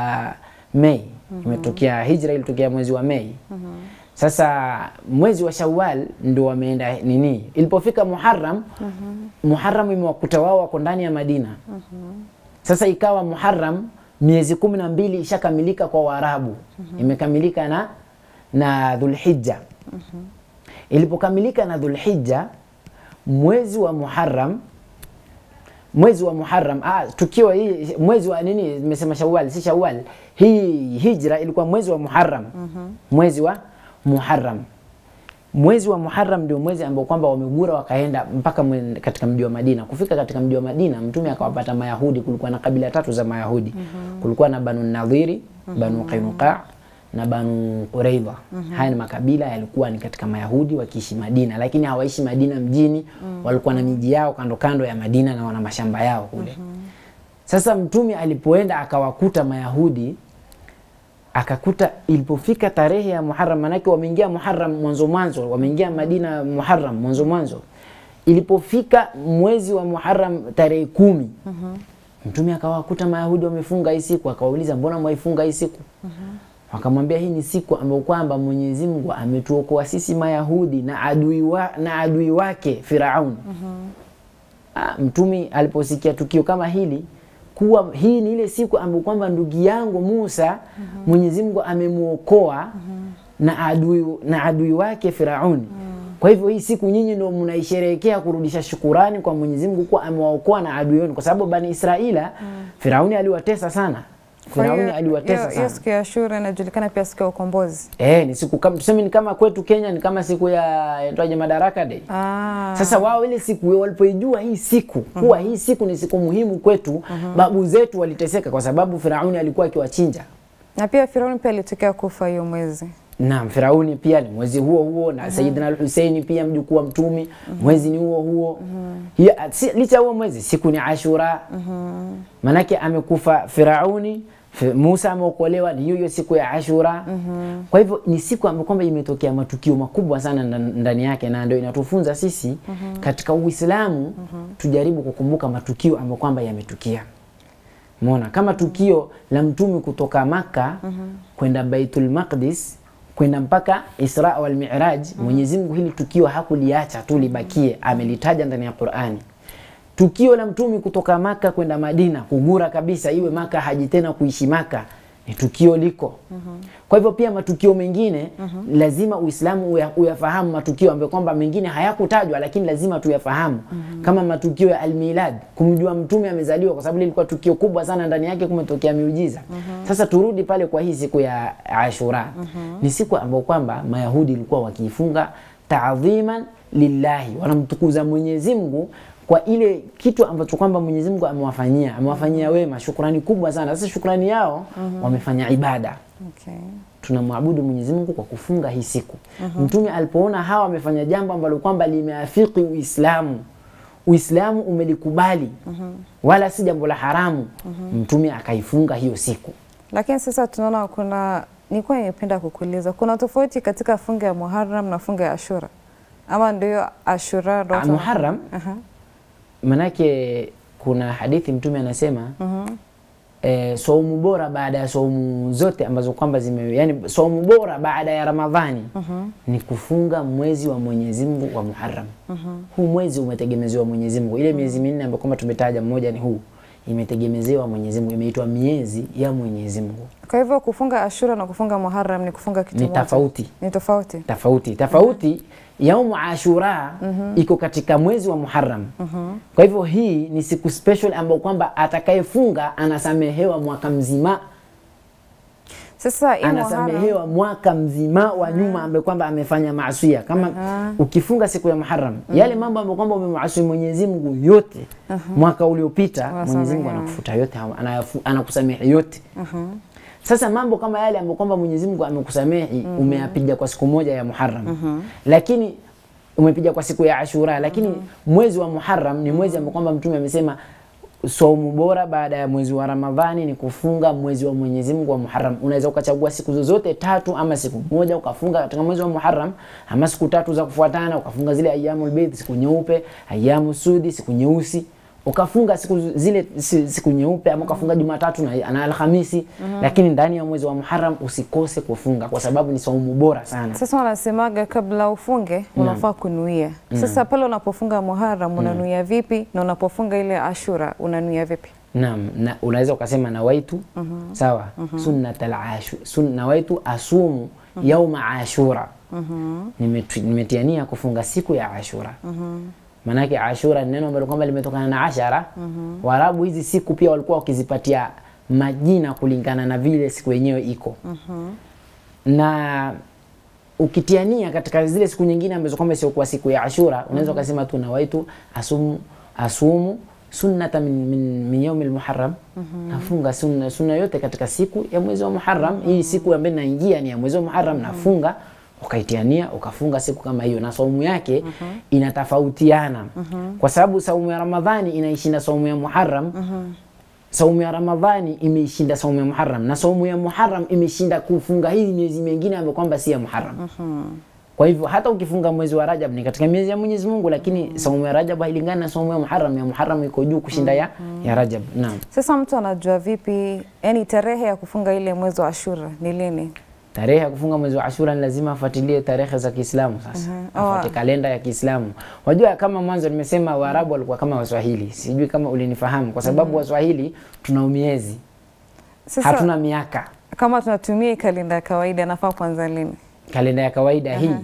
Mei mm -hmm. imetokea hijra ilitokea mwezi wa Mei mm -hmm. sasa mwezi wa Shawwal ndo wameenda nini ilipofika Muharram mm -hmm. Muharram imewakuta wao wako ndani ya Madina mm -hmm. sasa ikawa Muharram miezi kumi na mbili ishakamilika kwa Waarabu mm -hmm. imekamilika na na Dhulhijja mm -hmm. ilipokamilika na Dhulhijja mwezi wa Muharram mwezi wa Muharram ah, tukiwa hii mwezi wa nini nimesema Shawwal si Shawwal hii hijra ilikuwa mwezi wa Muharram mm -hmm. mwezi wa Muharram mwezi wa Muharram ndio mwezi ambao kwamba wamegura wakaenda mpaka katika mji wa Madina. Kufika katika mji wa Madina, mtume akawapata Mayahudi. Kulikuwa na kabila tatu za Mayahudi. mm -hmm. Kulikuwa na Banu Nadhiri, Banu Qainuqa na Banu Quraidha. Haya ni makabila yalikuwa ni katika Mayahudi wakiishi Madina, lakini hawaishi Madina mjini, mm -hmm. walikuwa na miji yao kando kando ya Madina na wana mashamba yao kule. mm -hmm. Sasa mtume alipoenda akawakuta Mayahudi akakuta ilipofika tarehe ya Muharram, manake wameingia Muharram mwanzo mwanzo, wameingia Madina Muharram mwanzo mwanzo. Ilipofika mwezi wa Muharram tarehe kumi mtume akawakuta Mayahudi wamefunga hii siku, akawauliza mbona mwaifunga hii siku? Wakamwambia hii ni siku ambayo kwamba Mwenyezi Mungu ametuokoa sisi Mayahudi na adui, wa, na adui wake Firaun. mm -hmm. Mtumi aliposikia tukio kama hili kuwa hii ni ile siku ambayo kwamba ndugu yangu Musa mm -hmm. Mwenyezi Mungu amemuokoa mm -hmm. na adui na adui wake Firauni. Kwa hivyo hii siku nyinyi ndio mnaisherehekea kurudisha shukurani kwa Mwenyezi Mungu kuwa amewaokoa na adui wenu, kwa sababu Bani Israila mm. Firauni aliwatesa sana. Hiyo- Firauni aliwatesa sana. siku ya Ashura inajulikana pia siku ya ukombozi. Eh, ni siku kama tuseme ni kama kwetu Kenya ni kama siku ya yaitwaje Madaraka Day. Ah. Sasa wao ile siku walipoijua hii siku kuwa hii siku ni siku muhimu kwetu, babu zetu waliteseka kwa sababu Firauni alikuwa akiwachinja. na pia Firauni pia alitokea kufa hiyo mwezi. Naam, Firauni pia ni mwezi huo huo na mm. Sayyidina al-Husaini pia mjukuu wa Mtume, mwezi ni huo huo. Mm. Ya si, licha huo mwezi siku ni Ashura. Manake amekufa Firauni Musa ameokolewa ni hiyo siku ya Ashura. mm -hmm. Kwa hivyo ni siku ambayo kwamba imetokea matukio makubwa sana ndani yake, na ndio inatufunza sisi mm -hmm. katika Uislamu mm -hmm. tujaribu kukumbuka matukio ambayo kwamba yametukia. Umeona kama tukio la mtume kutoka Maka kwenda Baitul Maqdis kwenda mpaka Isra wal Mi'raj, mm -hmm. Mwenyezi Mungu hili tukio hakuliacha tu libakie, amelitaja ndani ya Qur'ani. Tukio la mtumi kutoka Maka kwenda Madina, kugura kabisa, iwe Maka haji tena kuishi Maka, ni tukio liko. mm -hmm. Kwa hivyo pia matukio mengine mm -hmm. lazima Uislamu uya- uyafahamu matukio ambayo kwamba mengine hayakutajwa, lakini lazima tuyafahamu mm -hmm. kama matukio ya almilad, kumjua mtume amezaliwa, kwa sababu lilikuwa tukio kubwa sana, ndani yake kumetokea miujiza. mm -hmm. Sasa turudi pale kwa hii siku ya Ashura, mm -hmm. ni siku ambayo kwamba Mayahudi ilikuwa wakiifunga taadhiman lillahi, wanamtukuza Mwenyezi Mungu kwa ile kitu ambacho kwamba Mwenyezi Mungu amewafanyia amewafanyia wema, shukrani kubwa sana. Sasa shukrani yao wamefanya ibada Okay. tunamwabudu Mwenyezi Mungu kwa kufunga hii siku. Mtume alipoona hawa wamefanya jambo ambalo kwamba limeafiki Uislamu, Uislamu umelikubali wala si jambo la haramu, Mtume akaifunga hiyo siku. Lakini sasa tunaona kuna, nilikuwa nimependa kukuuliza, kuna tofauti katika funga ya Muharram na funga ya Ashura ama ndio Ashura ndio Muharram uh Aha. Manake kuna hadithi Mtume anasema mm -hmm. E, saumu bora baada ya saumu zote ambazo kwamba zime yani saumu bora baada ya Ramadhani ni kufunga mwezi wa Mwenyezi Mungu wa Muharram. Huu mwezi umetegemezewa Mwenyezi Mungu. Ile miezi minne ambayo kwamba tumetaja, mmoja ni huu, imetegemezewa Mwenyezi Mungu, imeitwa miezi ya Mwenyezi Mungu. Kwa hivyo kufunga Ashura na kufunga Muharram ni kufunga kitu Ni tofauti. Ni tofauti. tofauti tofauti. Yaumu Ashura iko katika mwezi wa Muharram. mm -hmm. Kwa hivyo hii ni siku special ambayo kwamba atakayefunga anasamehewa mwaka mzima, Sasa anasamehewa mwaka mzima wa nyuma ambaye kwamba amefanya maasia Kama ukifunga siku ya Muharram, yale mambo ambayo kwamba umemwasi Mwenyezi Mungu yote mwaka uliopita, Mwenyezi Mungu anakufuta yote, anakusamehe yote. Sasa mambo kama yale ambayo kwamba Mwenyezi Mungu amekusamehi umeyapiga kwa siku moja ya Muharram, lakini umepiga kwa siku ya Ashura, lakini mwezi wa Muharram ni mwezi ambao kwamba Mtume amesema saumu bora baada ya mwezi wa Ramadhani ni kufunga mwezi wa Mwenyezi Mungu wa Muharram. Unaweza ukachagua siku zozote tatu ama siku moja ukafunga katika mwezi wa Muharram, ama siku tatu za kufuatana ukafunga zile ayyamul bidh, siku nyeupe, ayyamu sudi, siku nyeusi ukafunga siku zile siku nyeupe ama ukafunga Jumatatu na, na Alhamisi, mm -hmm. lakini ndani ya mwezi wa Muharram usikose kufunga kwa sababu ni saumu bora sana. Sasa wanasemaga kabla ufunge unafaa kunuia. Sasa pale unapofunga Muharram unanuia vipi na unapofunga ile Ashura unanuia vipi? Naam, na unaweza ukasema nawaitu sawa, mm -hmm. sunnatal ashu sun, nawaitu asumu mm -hmm. yauma ashura, Nimetu- nimetiania kufunga siku ya Ashura. Maanake Ashura ni neno ambalo kwamba limetokana na ashara. mm -hmm. Waarabu hizi siku pia walikuwa wakizipatia majina kulingana na vile siku yenyewe iko mm -hmm. na ukitiania katika zile siku nyingine ambazo kwamba siokuwa siku ya Ashura, unaweza ukasema tu nawaitu asumu, asumu sunnata min, min, min yaumi -hmm. nafunga sunna, sunna yote katika siku ya mwezi wa Muharram. Hii siku ambayo naingia ni ya mwezi wa Muharram, nafunga ukaitiania ukafunga siku kama hiyo, na saumu yake inatofautiana kwa sababu saumu ya Ramadhani inaishinda saumu ya Muharram saumu ya Ramadhani imeishinda saumu ya Muharram na saumu ya Muharram imeshinda kufunga hii miezi mingine ambayo kwamba si ya Muharram. mm -hmm. Kwa hivyo hata ukifunga mwezi wa Rajab ni katika miezi ya Mwenyezi Mungu, lakini mm. saumu ya Rajab hailingani na saumu ya Muharram. Ya Muharram iko juu kushinda ya, ya Rajab. Naam. Sasa mtu anajua vipi, yani tarehe ya kufunga ile mwezi wa Ashura ni lini? Tarehe ya kufunga mwezi wa Ashura ni lazima afuatilie tarehe za Kiislamu sasa. Afuate kalenda ya Kiislamu. Wajua kama mwanzo nimesema Waarabu walikuwa kama Waswahili. Sijui kama ulinifahamu kwa sababu Waswahili tuna miezi, Sasa hatuna miaka. kama tunatumia kalenda ya kawaida nafaa kuanza lini? kalenda ya kawaida hii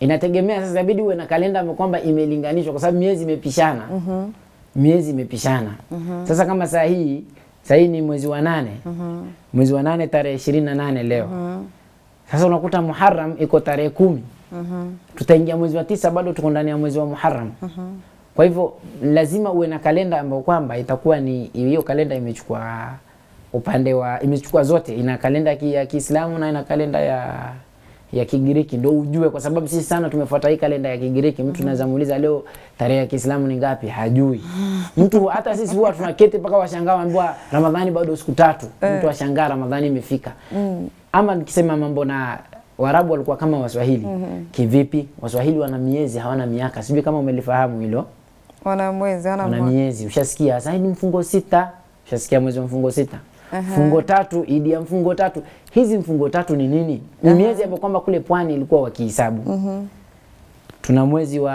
inategemea sasa, inabidi uwe na kalenda ambayo kwamba imelinganishwa kwa sababu miezi imepishana. Miezi imepishana. Sasa kama saa hii saa hii ni mwezi wa nane mwezi wa nane tarehe ishirini na nane leo. Sasa unakuta Muharram iko tarehe kumi tutaingia mwezi wa tisa, bado tuko ndani ya mwezi wa Muharram. mm -hmm. Kwa hivyo lazima uwe na kalenda ambayo kwamba itakuwa ni hiyo kalenda imechukua upande wa imechukua zote, ina kalenda ki- ya Kiislamu na ina kalenda ya ya Kigiriki ndio ujue, kwa sababu sisi sana tumefuata hii kalenda ya Kigiriki. Mtu unaweza muuliza leo tarehe ya Kiislamu ni ngapi, hajui. Mtu hata sisi huwa tunaketi mpaka washangaa, waambiwa Ramadhani bado siku tatu, mtu washangaa Ramadhani imefika. Ama nikisema mambo na Waarabu walikuwa kama Waswahili. mm -hmm. Kivipi? Waswahili wana miezi, hawana miaka. Sijui kama umelifahamu hilo Wana mwezi, wana wana miezi ushasikia sasa ni mfungo sita ushasikia mwezi wa mfungo sita Uh -huh. mfungo tatu idi ya mfungo tatu hizi mfungo tatu ni nini ni miezi ambayo kwamba kule pwani ilikuwa wakihesabu tuna mwezi wa,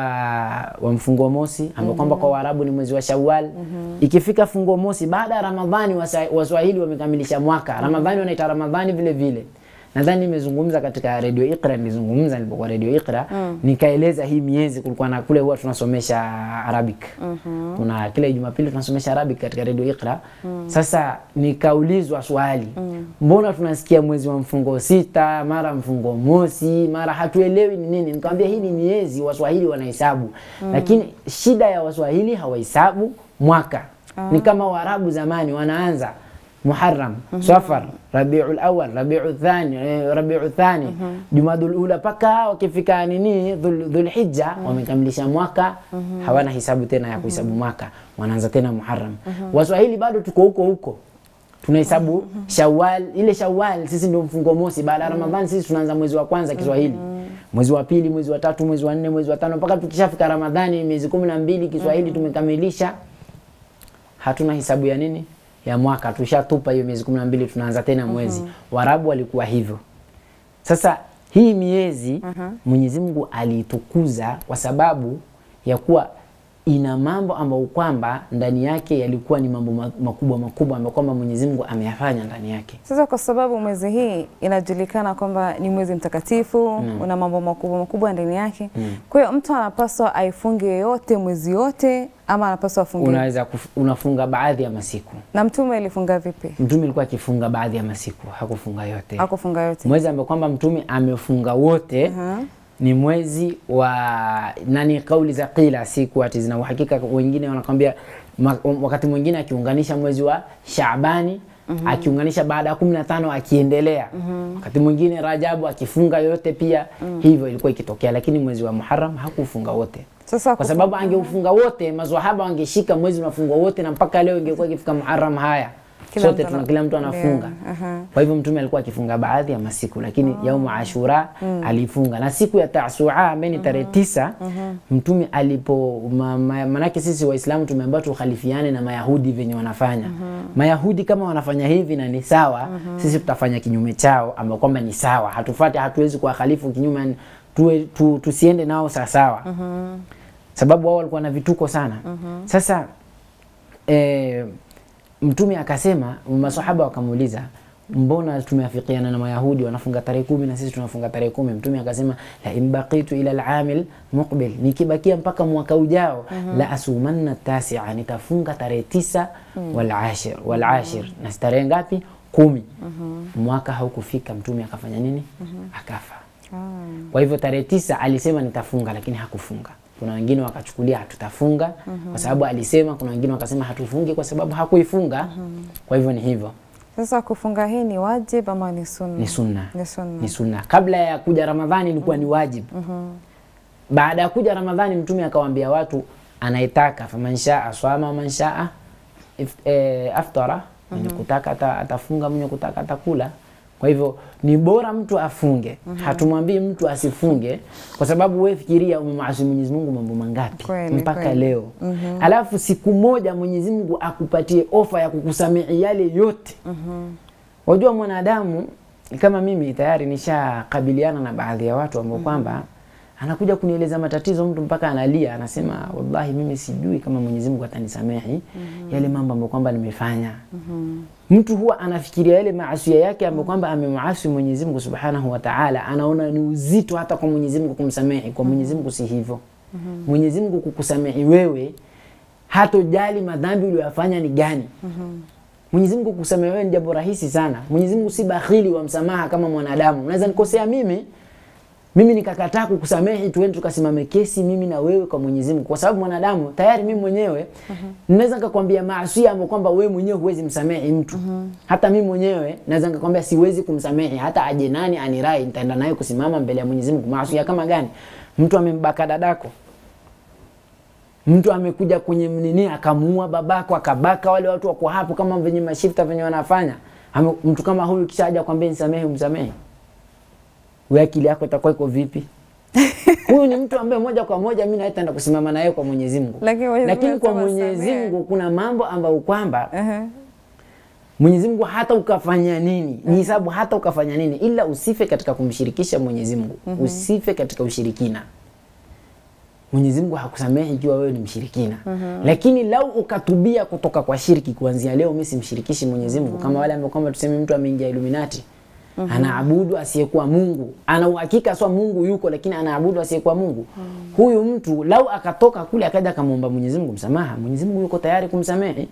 wa mfungo mosi ambao kwamba kwa Waarabu ni mwezi wa Shawwal. Mm -hmm. Ikifika fungo mosi baada ya Ramadhani, Waswahili wamekamilisha mwaka. Ramadhani wanaita Ramadhani vile vile. Nadhani nimezungumza katika redio Iqra, nilizungumza nilipokuwa redio Iqra mm. nikaeleza hii miezi. Kulikuwa na kule huwa tunasomesha Arabic mm -hmm. kuna kila Jumapili tunasomesha Arabic katika redio Iqra. mm. Sasa nikaulizwa swali, mm. mbona tunasikia mwezi wa mfungo sita, mara mfungo mosi, mara hatuelewi ni nini? Nikamwambia hii ni miezi Waswahili wanahesabu, mm. lakini shida ya Waswahili hawahesabu mwaka. Ni kama Waarabu zamani wanaanza Muharram, Safar, Rabiul Awwal, Rabiul Thani, eh, Rabiul Thani, Jumadul Ula paka wakifika nini Dhul, Dhulhijja wamekamilisha mwaka, hawana hisabu tena ya kuhesabu mwaka, wanaanza tena Muharram. Waswahili bado tuko huko huko. Tunahesabu Shawwal, ile Shawwal sisi ndio mfungo mosi. Baada ya Ramadhani sisi tunaanza mwezi wa kwanza Kiswahili, mwezi wa pili, mwezi wa tatu, mwezi wa nne, mwezi wa tano, mpaka tukishafika Ramadhani miezi kumi na mbili Kiswahili tumekamilisha. Hatuna hisabu ya nini ya mwaka, tushatupa hiyo miezi kumi na mbili, tunaanza tena mwezi. mm -hmm. Waarabu walikuwa hivyo. Sasa hii miezi mm -hmm. Mwenyezi Mungu aliitukuza kwa sababu ya kuwa ina mambo ambayo kwamba ndani yake yalikuwa ni mambo makubwa makubwa ambayo kwamba Mwenyezi Mungu ameyafanya ndani yake. Sasa kwa sababu mwezi hii inajulikana kwamba ni mwezi mtakatifu, mm. una mambo makubwa makubwa ndani yake. mm. Kwa hiyo mtu anapaswa aifunge yote mwezi yote ama anapaswa afunge. Unaweza kuf- unafunga baadhi ya masiku. Na mtume alifunga vipi? Mtume alikuwa akifunga baadhi ya masiku, hakufunga yote. Hakufunga yote. Mwezi ambao kwamba Mtume amefunga wote ni mwezi wa nani, kauli za kila siku ati zina uhakika. Wengine wanakwambia wakati mwingine akiunganisha mwezi wa Shaabani akiunganisha baada ya kumi na tano akiendelea. Wakati mwingine Rajabu akifunga yote pia mm -hmm. hivyo ilikuwa ikitokea, lakini mwezi wa Muharram hakufunga wote Sasa kwa sababu angeufunga wote, mazwahaba wangeshika mwezi unafungwa wote, na mpaka leo ingekuwa ikifika Muharram haya Kila sote mtu tuna kila mtu anafunga. yeah. uh -huh. Kwa hivyo mtume alikuwa akifunga baadhi ya masiku, lakini oh. yaumu Ashura mm. alifunga, na siku ya Tasua ambaye ni tarehe tisa mtume alipo ma, ma, manake sisi Waislamu tumeambiwa tukhalifiane na Mayahudi venye wanafanya. Mayahudi kama wanafanya hivi na ni sawa, sisi tutafanya kinyume chao, ambao kwamba ni sawa, hatufati, hatuwezi kuwakhalifu kinyume, tuwe, tu, tusiende nao sawasawa sababu wao walikuwa na vituko sana. Sasa e, mtume akasema, masahaba wakamuuliza mbona tumeafikiana na Mayahudi wanafunga tarehe kumi na sisi tunafunga tarehe kumi? Mtume akasema la in baqitu ila al-amil muqbil, nikibakia mpaka mwaka ujao mm -hmm. la asumanna tasia, nitafunga tarehe tisa mm wal ashir wal ashir, na tarehe ngapi? Kumi. mm -hmm. Mwaka haukufika, mtume akafanya nini? mm -hmm. Akafa. Kwa hivyo tarehe tisa alisema nitafunga, lakini hakufunga. Kuna wengine wakachukulia hatutafunga mm -hmm. kwa sababu alisema, kuna wengine wakasema hatufungi kwa sababu hakuifunga. mm -hmm. Kwa hivyo ni hivyo, Sasa kufunga hii ni wajib ama ni sunna? ni sunna, Ni sunna. ni sunna. Kabla ya kuja Ramadhani ilikuwa ni wajibu. Baada ya kuja Ramadhani Mtume akawaambia watu, anayetaka faman shaa swama waman shaa if- eh, aftara, mwenye kutaka atafunga, mwenye kutaka atakula. Kwa hivyo ni bora mtu afunge, Mm -hmm. hatumwambii mtu asifunge, kwa sababu wewe fikiria, umemwasi Mwenyezi Mungu mambo mangapi Kweli, mpaka kweli. leo Mm -hmm. alafu siku moja Mwenyezi Mungu akupatie ofa ya kukusamehe yale yote. Mm -hmm. Wajua mwanadamu kama mimi tayari nishakabiliana na baadhi ya watu ambao kwamba anakuja kunieleza matatizo mtu mpaka analia, anasema wallahi, mimi sijui kama Mwenyezi Mungu atanisamehe yale mambo ambayo kwamba nimefanya. mm -hmm. Mtu huwa anafikiria yale maasia yake ambayo kwamba amemwasi Mwenyezi Mungu Subhanahu wa Ta'ala, anaona ni uzito hata kwa Mwenyezi Mungu kumsamehe. Kwa Mwenyezi Mungu si hivyo. Mwenyezi Mungu kukusamehe wewe hatojali madhambi uliyofanya ni gani. Mwenyezi Mungu kukusamehe wewe ni jambo rahisi sana. Mwenyezi Mungu si bakhili wa msamaha kama mwanadamu. Unaweza nikosea mimi mimi nikakataa kukusamehe, tuende tukasimame kesi mimi na wewe kwa Mwenyezi Mungu, kwa sababu mwanadamu tayari mimi mwenyewe naweza nikakwambia maasi ambayo kwamba wewe mwenyewe huwezi msamehe mtu. Hata mimi mwenyewe naweza nikakwambia siwezi kumsamehe, hata aje nani anirai, nitaenda naye kusimama mbele ya Mwenyezi Mungu. Maasi kama gani? Mtu amembaka dadako, mtu amekuja kwenye mnini akamuua babako, akabaka wale watu wako hapo, kama venye mashifta venye wanafanya. Mtu kama huyu kisha aje akwambie nisamehe, umsamehe wewe akili yako itakuwa iko vipi? Huyu ni mtu ambaye moja kwa moja mimi naenda kusimama naye kwa Mwenyezi Mungu. Lakini Lakini kwa Mwenyezi. Mungu kuna mambo ambayo kwamba Ehe. Mwenyezi Mungu hata ukafanya nini, ni hisabu hata ukafanya nini, ila usife katika kumshirikisha Mwenyezi Mungu. Usife katika ushirikina. Mwenyezi Mungu hakusamehe ikiwa wewe ni mshirikina. mm -hmm. Lakini lau ukatubia kutoka kwa shirki, kuanzia leo mimi simshirikishi Mwenyezi Mungu, mm -hmm. kama wale ambao kwamba tuseme mtu ameingia Illuminati anaabudu asiyekuwa Mungu, ana uhakika swa Mungu yuko, lakini anaabudu asiyekuwa Mungu. mm -hmm. Huyu mtu lau akatoka kule akaja akamwomba Mwenyezi Mungu msamaha, Mwenyezi Mungu yuko tayari kumsamehe.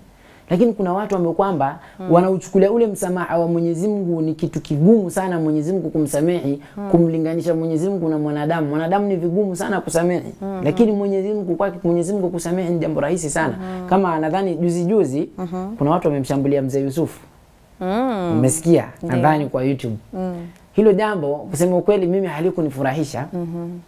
Lakini kuna watu ambao kwamba wanauchukulia ule msamaha wa Mwenyezi Mungu ni kitu kigumu sana Mwenyezi Mungu kumsamehe, kumlinganisha Mwenyezi Mungu na mwanadamu. Mwanadamu ni vigumu sana kusamehe, lakini Mwenyezi Mungu kwake Mwenyezi Mungu kusamehe ni jambo rahisi sana. Kama nadhani juzi juzi hmm. kuna watu wamemshambulia mzee Yusufu. Mm. Umesikia nadhani kwa YouTube. mm. Hilo jambo kusema ukweli mimi halikunifurahisha. mm -hmm.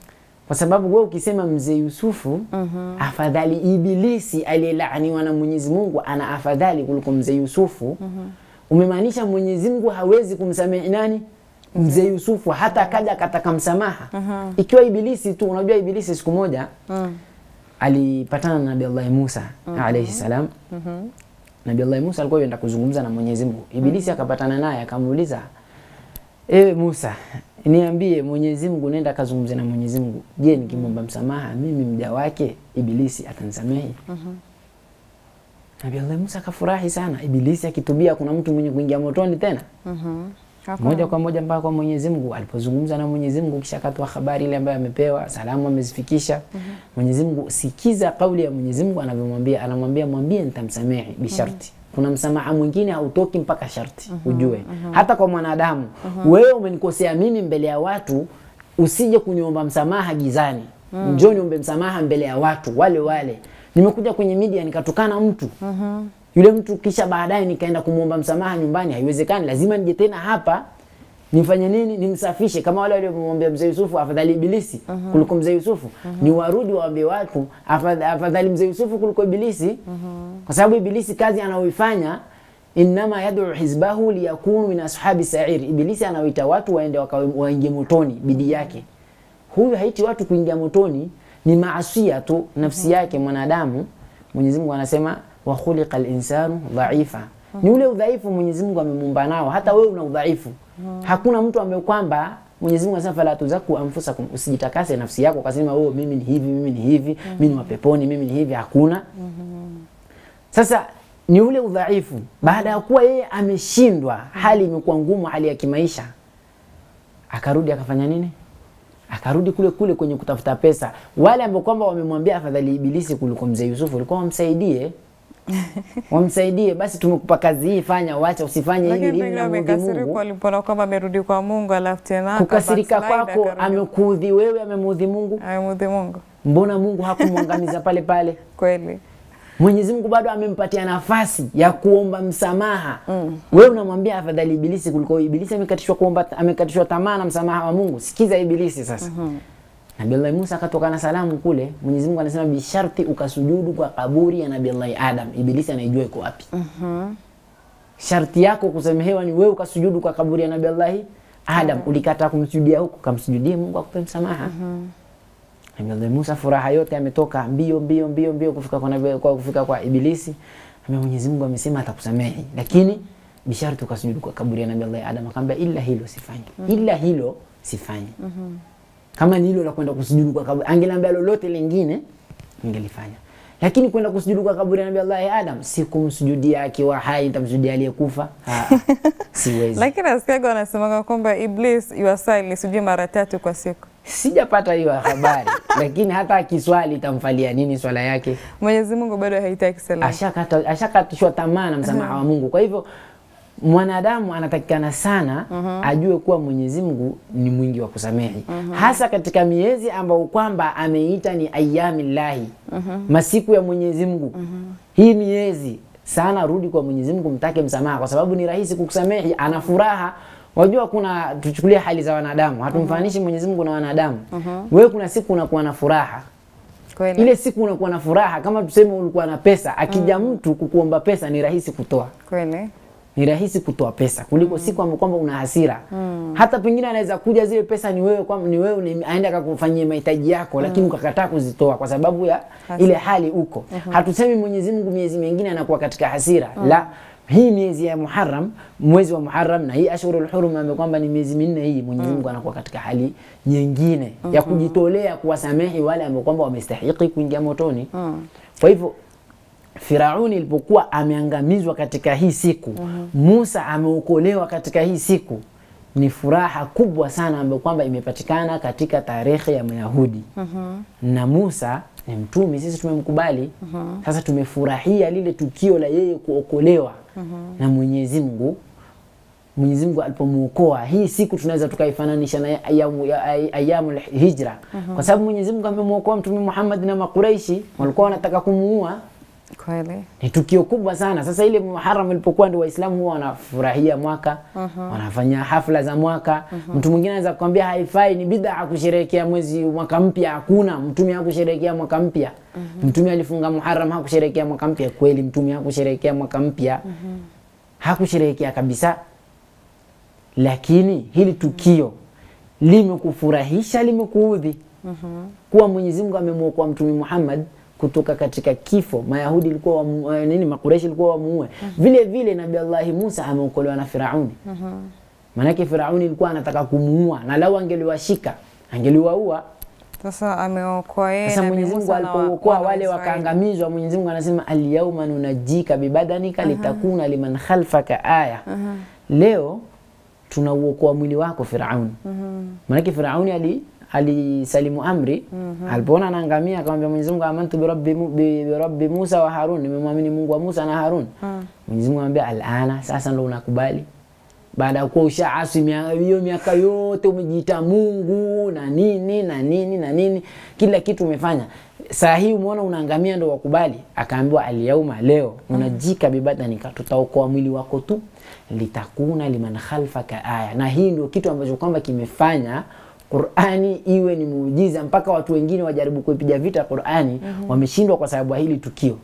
Kwa sababu wewe ukisema mzee Yusufu mm -hmm. afadhali Ibilisi aliyelaaniwa na Mwenyezi Mungu ana afadhali kuliko mzee Yusufu. mm -hmm. Umemaanisha Mwenyezi Mungu hawezi kumsamehe nani? Mzee Yusufu hata akaja akataka msamaha. Ikiwa Ibilisi tu, unajua Ibilisi siku moja alipatana na Nabii Allah Musa alayhi salam. Nabii Allah Musa alikuwa yenda kuzungumza na Mwenyezi Mungu. Ibilisi akapatana naye akamuuliza, ewe Musa, niambie Mwenyezi Mungu, nenda kazungumze na Mwenyezi Mungu. Je, nikimwomba msamaha mimi mja wake Ibilisi atanisamehe? Nabii Allah Musa akafurahi sana. Ibilisi akitubia, kuna mtu mwenye kuingia motoni tena? Hakuna. Moja kwa moja mpaka kwa Mwenyezi Mungu. Alipozungumza na Mwenyezi Mungu, kisha akatoa habari ile ambayo amepewa, salamu amezifikisha. Mwenyezi Mungu, sikiza kauli ya Mwenyezi Mungu anavyomwambia, anamwambia mwambie nitamsamehe bisharti. Kuna msamaha mwingine hautoki mpaka sharti, ujue. Hata kwa mwanadamu, wewe umenikosea mimi mbele ya watu, usije kuniomba msamaha gizani. Njoo niombe msamaha mbele ya watu wale wale. Nimekuja kwenye media nikatukana mtu yule mtu kisha baadaye nikaenda kumwomba msamaha nyumbani, haiwezekani. Lazima nije tena hapa nifanye nini? Nimsafishe kama wale waliomwambia mzee Yusufu afadhali Ibilisi uh -huh. kuliko mzee Yusufu. uh -huh. Ni warudi waambie watu afadhali, mzee Yusufu kuliko Ibilisi, uh -huh. kwa sababu Ibilisi kazi anaoifanya innama yad'u hizbahu liyakunu min ashabi sa'ir. Ibilisi anaoita watu waende waingie motoni, bidii yake. Huyu haiti watu kuingia motoni, ni maasia tu nafsi yake mwanadamu. Mwenyezi Mungu anasema wa khuliqa al-insanu dhaifa. Ni ule udhaifu Mwenyezi Mungu amemuumba nao, hata wewe una udhaifu. Hakuna mtu ambaye kwamba Mwenyezi Mungu anasema fala tuzaku anfusakum, usijitakase nafsi yako ukasema wewe mimi ni hivi, mimi ni hivi, mimi ni mapeponi, mimi ni hivi, hakuna. Sasa ni ule udhaifu baada ya kuwa yeye ameshindwa, hali imekuwa ngumu, hali ya kimaisha, akarudi akafanya nini? Akarudi kule kule kwenye kutafuta pesa. Wale ambao kwamba wamemwambia afadhali Ibilisi kuliko mzee Yusufu, walikuwa wamsaidie wamsaidie, basi tumekupa kazi hii, fanya, wacha, usifanye hivi Lakini hivi, na amekasirika Mungu. alipoona kwamba amerudi kwa Mungu alafu tena Kukasirika kwako amekuudhi wewe, amemuudhi Mungu. amemudhi Mungu Mbona Mungu hakumwangamiza pale pale? kweli. Mwenyezi Mungu bado amempatia nafasi ya kuomba msamaha. Mm. Wewe unamwambia afadhali Ibilisi kuliko Ibilisi amekatishwa kuomba amekatishwa tamaa na msamaha wa Mungu. Sikiza Ibilisi sasa. Nabii Allah Musa akatoka na salamu kule. Mwenyezi Mungu anasema bisharti ukasujudu kwa kaburi ya Nabii Allah Adam. Ibilisi anaijua iko wapi. Mhm. Sharti yako kusamehewa ni wewe ukasujudu kwa kaburi ya Nabii Allah Adam. Mm -hmm. Ulikataa kumsujudia huko, kamsujudie Mungu akupe msamaha. Nabii Allah Musa furaha yote ametoka mbio mbio mbio mbio kufika kwa nabii kwa kufika kwa Ibilisi. Ambaye Mwenyezi Mungu amesema atakusamehe, lakini bisharti ukasujudu kwa kaburi ya Nabii Allah Adam. Akamwambia ila hilo sifanye. Ila hilo sifanye. Kama ni hilo la kwenda kusujudu kwa kaburi, angeniambia lolote lingine ningelifanya. Lakini kwenda kusujudu kwa kaburi anambia Allah Adam, sikumsujudia akiwa hai, nitamsujudia aliyekufa. Siwezi. Lakini nasikiaga wanasemaga kwamba Iblis yuwasali sijui mara tatu kwa siku. Sijapata hiyo habari, lakini hata akiswali itamfalia nini swala yake? Mwenyezi Mungu bado haitaki salamu. ashakatishwa tamaa na msamaha wa Mungu. Kwa hivyo mwanadamu anatakikana sana mm -hmm. ajue kuwa Mwenyezi Mungu ni mwingi wa kusamehe mm -hmm. hasa katika miezi ambayo kwamba ameita ni ayamillahi masiku ya Mwenyezi Mungu mm -hmm. hii miezi sana rudi kwa Mwenyezi Mungu mtake msamaha kwa sababu ni rahisi kukusamehe ana furaha Wajua kuna tuchukulie hali za wanadamu, hatumfanishi mm -hmm. Mwenyezi Mungu na wanadamu. mm -hmm. Wewe kuna siku unakuwa na furaha, Kwele. ile siku unakuwa na furaha, kama tuseme ulikuwa na pesa, akija mtu kukuomba pesa ni rahisi kutoa Kweli. Ni rahisi kutoa pesa kuliko siku ambapo kwamba una hasira. mm. Hata pengine anaweza kuja zile pesa ni wewe kwa, ni wewe ni, aende akakufanyia mahitaji yako mm. lakini ukakataa kuzitoa kwa sababu ya hasira. ile hali uko. mm -hmm. Hatusemi Mwenyezi Mungu miezi mingine anakuwa katika hasira. mm. La, hii miezi ya Muharram, mwezi wa Muharram na hii Ashurul Hurum ambayo kwamba ni miezi minne hii, Mwenyezi Mungu anakuwa katika hali nyingine mm -hmm. ya kujitolea kuwasamehe wale ambao kwamba wamestahiki kuingia motoni. mm. Kwa hivyo Firauni ilipokuwa ameangamizwa katika hii siku mm -hmm. Musa ameokolewa katika hii siku, ni furaha kubwa sana ambayo kwamba imepatikana katika tarehe ya Mayahudi na Musa ni mtume, sisi tumemkubali. mm -hmm. Sasa tumefurahia lile tukio la yeye kuokolewa mm -hmm. na Mwenyezi Mungu. Mwenyezi Mungu alipomuokoa, hii siku tunaweza tukaifananisha na ayamu ya ayamu hijra mm hijra, kwa sababu Mwenyezi Mungu amemuokoa Mtume Muhammad na Makuraishi walikuwa wanataka kumuua Kweli. ni tukio kubwa sana. Sasa ile Muharram ilipokuwa ndio Waislamu huwa wanafurahia mwaka uh -huh. wanafanya hafla za mwaka. Uh -huh. Mtu mwingine anaweza kukwambia haifai, ni bid'a kusherehekea mwezi mwaka mpya. Hakuna, mtume hakusherehekea mwaka mpya. Uh -huh. Mtume alifunga Muharram, hakusherehekea mwaka mpya. Kweli mtume hakusherehekea mwaka mpya, Uh -huh. hakusherehekea kabisa. Lakini hili tukio limekufurahisha, limekuudhi Uh -huh. kuwa Mwenyezi Mungu amemwokoa Mtume Muhammad kutoka katika kifo. Mayahudi ilikuwa wa, eh, nini Makureshi ilikuwa wamuue. Vile vile Nabii Allah Musa ameokolewa na Firauni. Maanake Firauni ilikuwa anataka kumuua na lau angeliwashika angeliwaua. Sasa ameokoa yeye Sasa Mwenyezi Mungu alipookoa wale wakaangamizwa, Mwenyezi Mungu anasema alyauma nunajika bibadanika litakuna liman khalfaka aya. Leo tunauokoa mwili wako Firauni. Maanake Firauni ali alisalimu amri mm -hmm. alipoona anaangamia, akamwambia Mwenyezi Mungu amantu birabbi, rabbi, bi- birabbi Musa wa Harun, nimemwamini Mungu wa Musa na Harun. Mm. Mwenyezi Mungu anamwambia alana, sasa ndo unakubali baada ya kuwa ushaasi hiyo miaka yote umejiita Mungu na nini na nini na nini, kila kitu umefanya. Saa hii umeona unaangamia, ndo wakubali. Akaambiwa alyauma, leo unajika bibadanika, tutaokoa mwili wako tu, litakuna liman khalfaka aya. Na hii ndio kitu ambacho kwamba kimefanya Qur'ani iwe ni muujiza, mpaka watu wengine wajaribu kuipiga vita Qur'ani mm -hmm. wameshindwa kwa sababu ya hili tukio.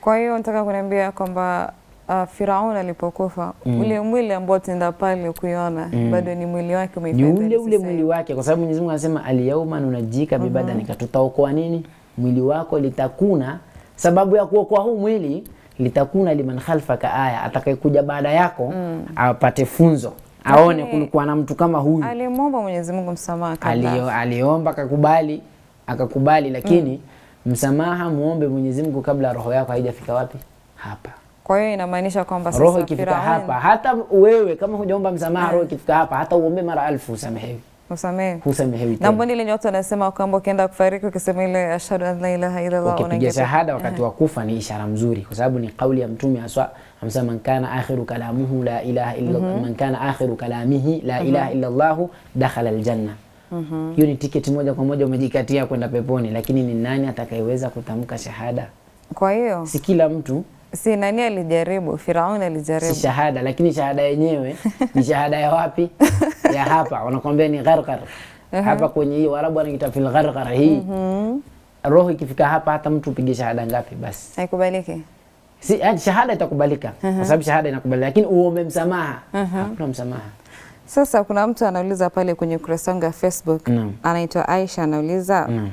Kwa hiyo nataka kuniambia kwamba uh, Firaun alipokufa mm. ule mwili ambao tunaenda pale kuiona mm. bado ni mwili wake ni ule ule mwili wake, kwa sababu Mwenyezi Mungu anasema alyauma nunajika bibadanika, tutaokoa nini? Mwili wako litakuna, sababu ya kuokoa huu mwili litakuna liman khalfaka aya, atakayekuja baada yako mm. apate funzo, aone kulikuwa na mtu kama huyu Alimwomba Mwenyezi Mungu msamaha kabla. Aliomba akakubali, akakubali, lakini mm. msamaha muombe Mwenyezi Mungu kabla roho yako haijafika wapi? Hapa. Kwa hiyo inamaanisha kwamba sasa Roho ikifika hapa, hata wewe kama hujaomba msamaha, roho ikifika hapa, hata uombe mara elfu usamehewi, usamehe. usamehewi Na tena. mbona ile watu wanasema kwamba ukienda kufariki ukisema ile ashhadu an la ilaha illa Allah ukipiga shahada wakati wa kufa ni ishara mzuri, kwa sababu ni kauli ya Mtume haswa, amesema man kana akhiru kalamuhu la ilaha illa man kana akhiru kalamihi la ilaha illa Allah dakhala aljanna. Hiyo ni tiketi moja kwa moja umejikatia kwenda peponi, lakini ni nani atakayeweza kutamka shahada? Kwa hiyo Si kila mtu, si nani alijaribu? Firaun si shahada, lakini shahada yenyewe ni shahada ya wapi? Ya hapa, wanakuambia ni gharqar. Hapa kwenye hiyo Waarabu wanaita fil gharghar hii. Roho ikifika hapa, hata mtu upige shahada ngapi basi Haikubaliki. Si, yani shahada itakubalika kwa sababu shahada inakubalika, lakini uombe msamaha hakuna msamaha. Sasa kuna mtu anauliza pale kwenye ukurasa wangu wa Facebook no. anaitwa Aisha anauliza no.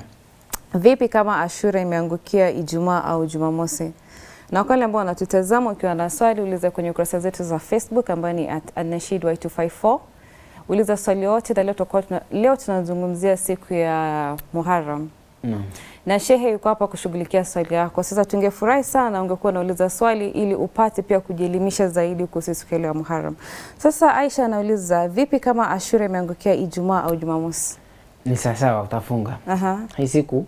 vipi kama Ashura imeangukia Ijumaa au Jumamosi? Na kwa wale ambao wanatutazama, ukiwa na swali uliza kwenye kurasa zetu za Facebook ambayo ni at Anashid Y254. Uliza swali yote, na leo tutakuwa leo tunazungumzia siku ya Muharram Naam. Na shehe yuko hapa kushughulikia swali yako. Sasa tungefurahi sana ungekuwa unauliza swali ili upate pia kujielimisha zaidi kuhusu siku ya Muharram. Sasa Aisha anauliza vipi kama Ashura imeangukia Ijumaa au Jumamosi? Ni sawasawa, utafunga Aha. hii siku.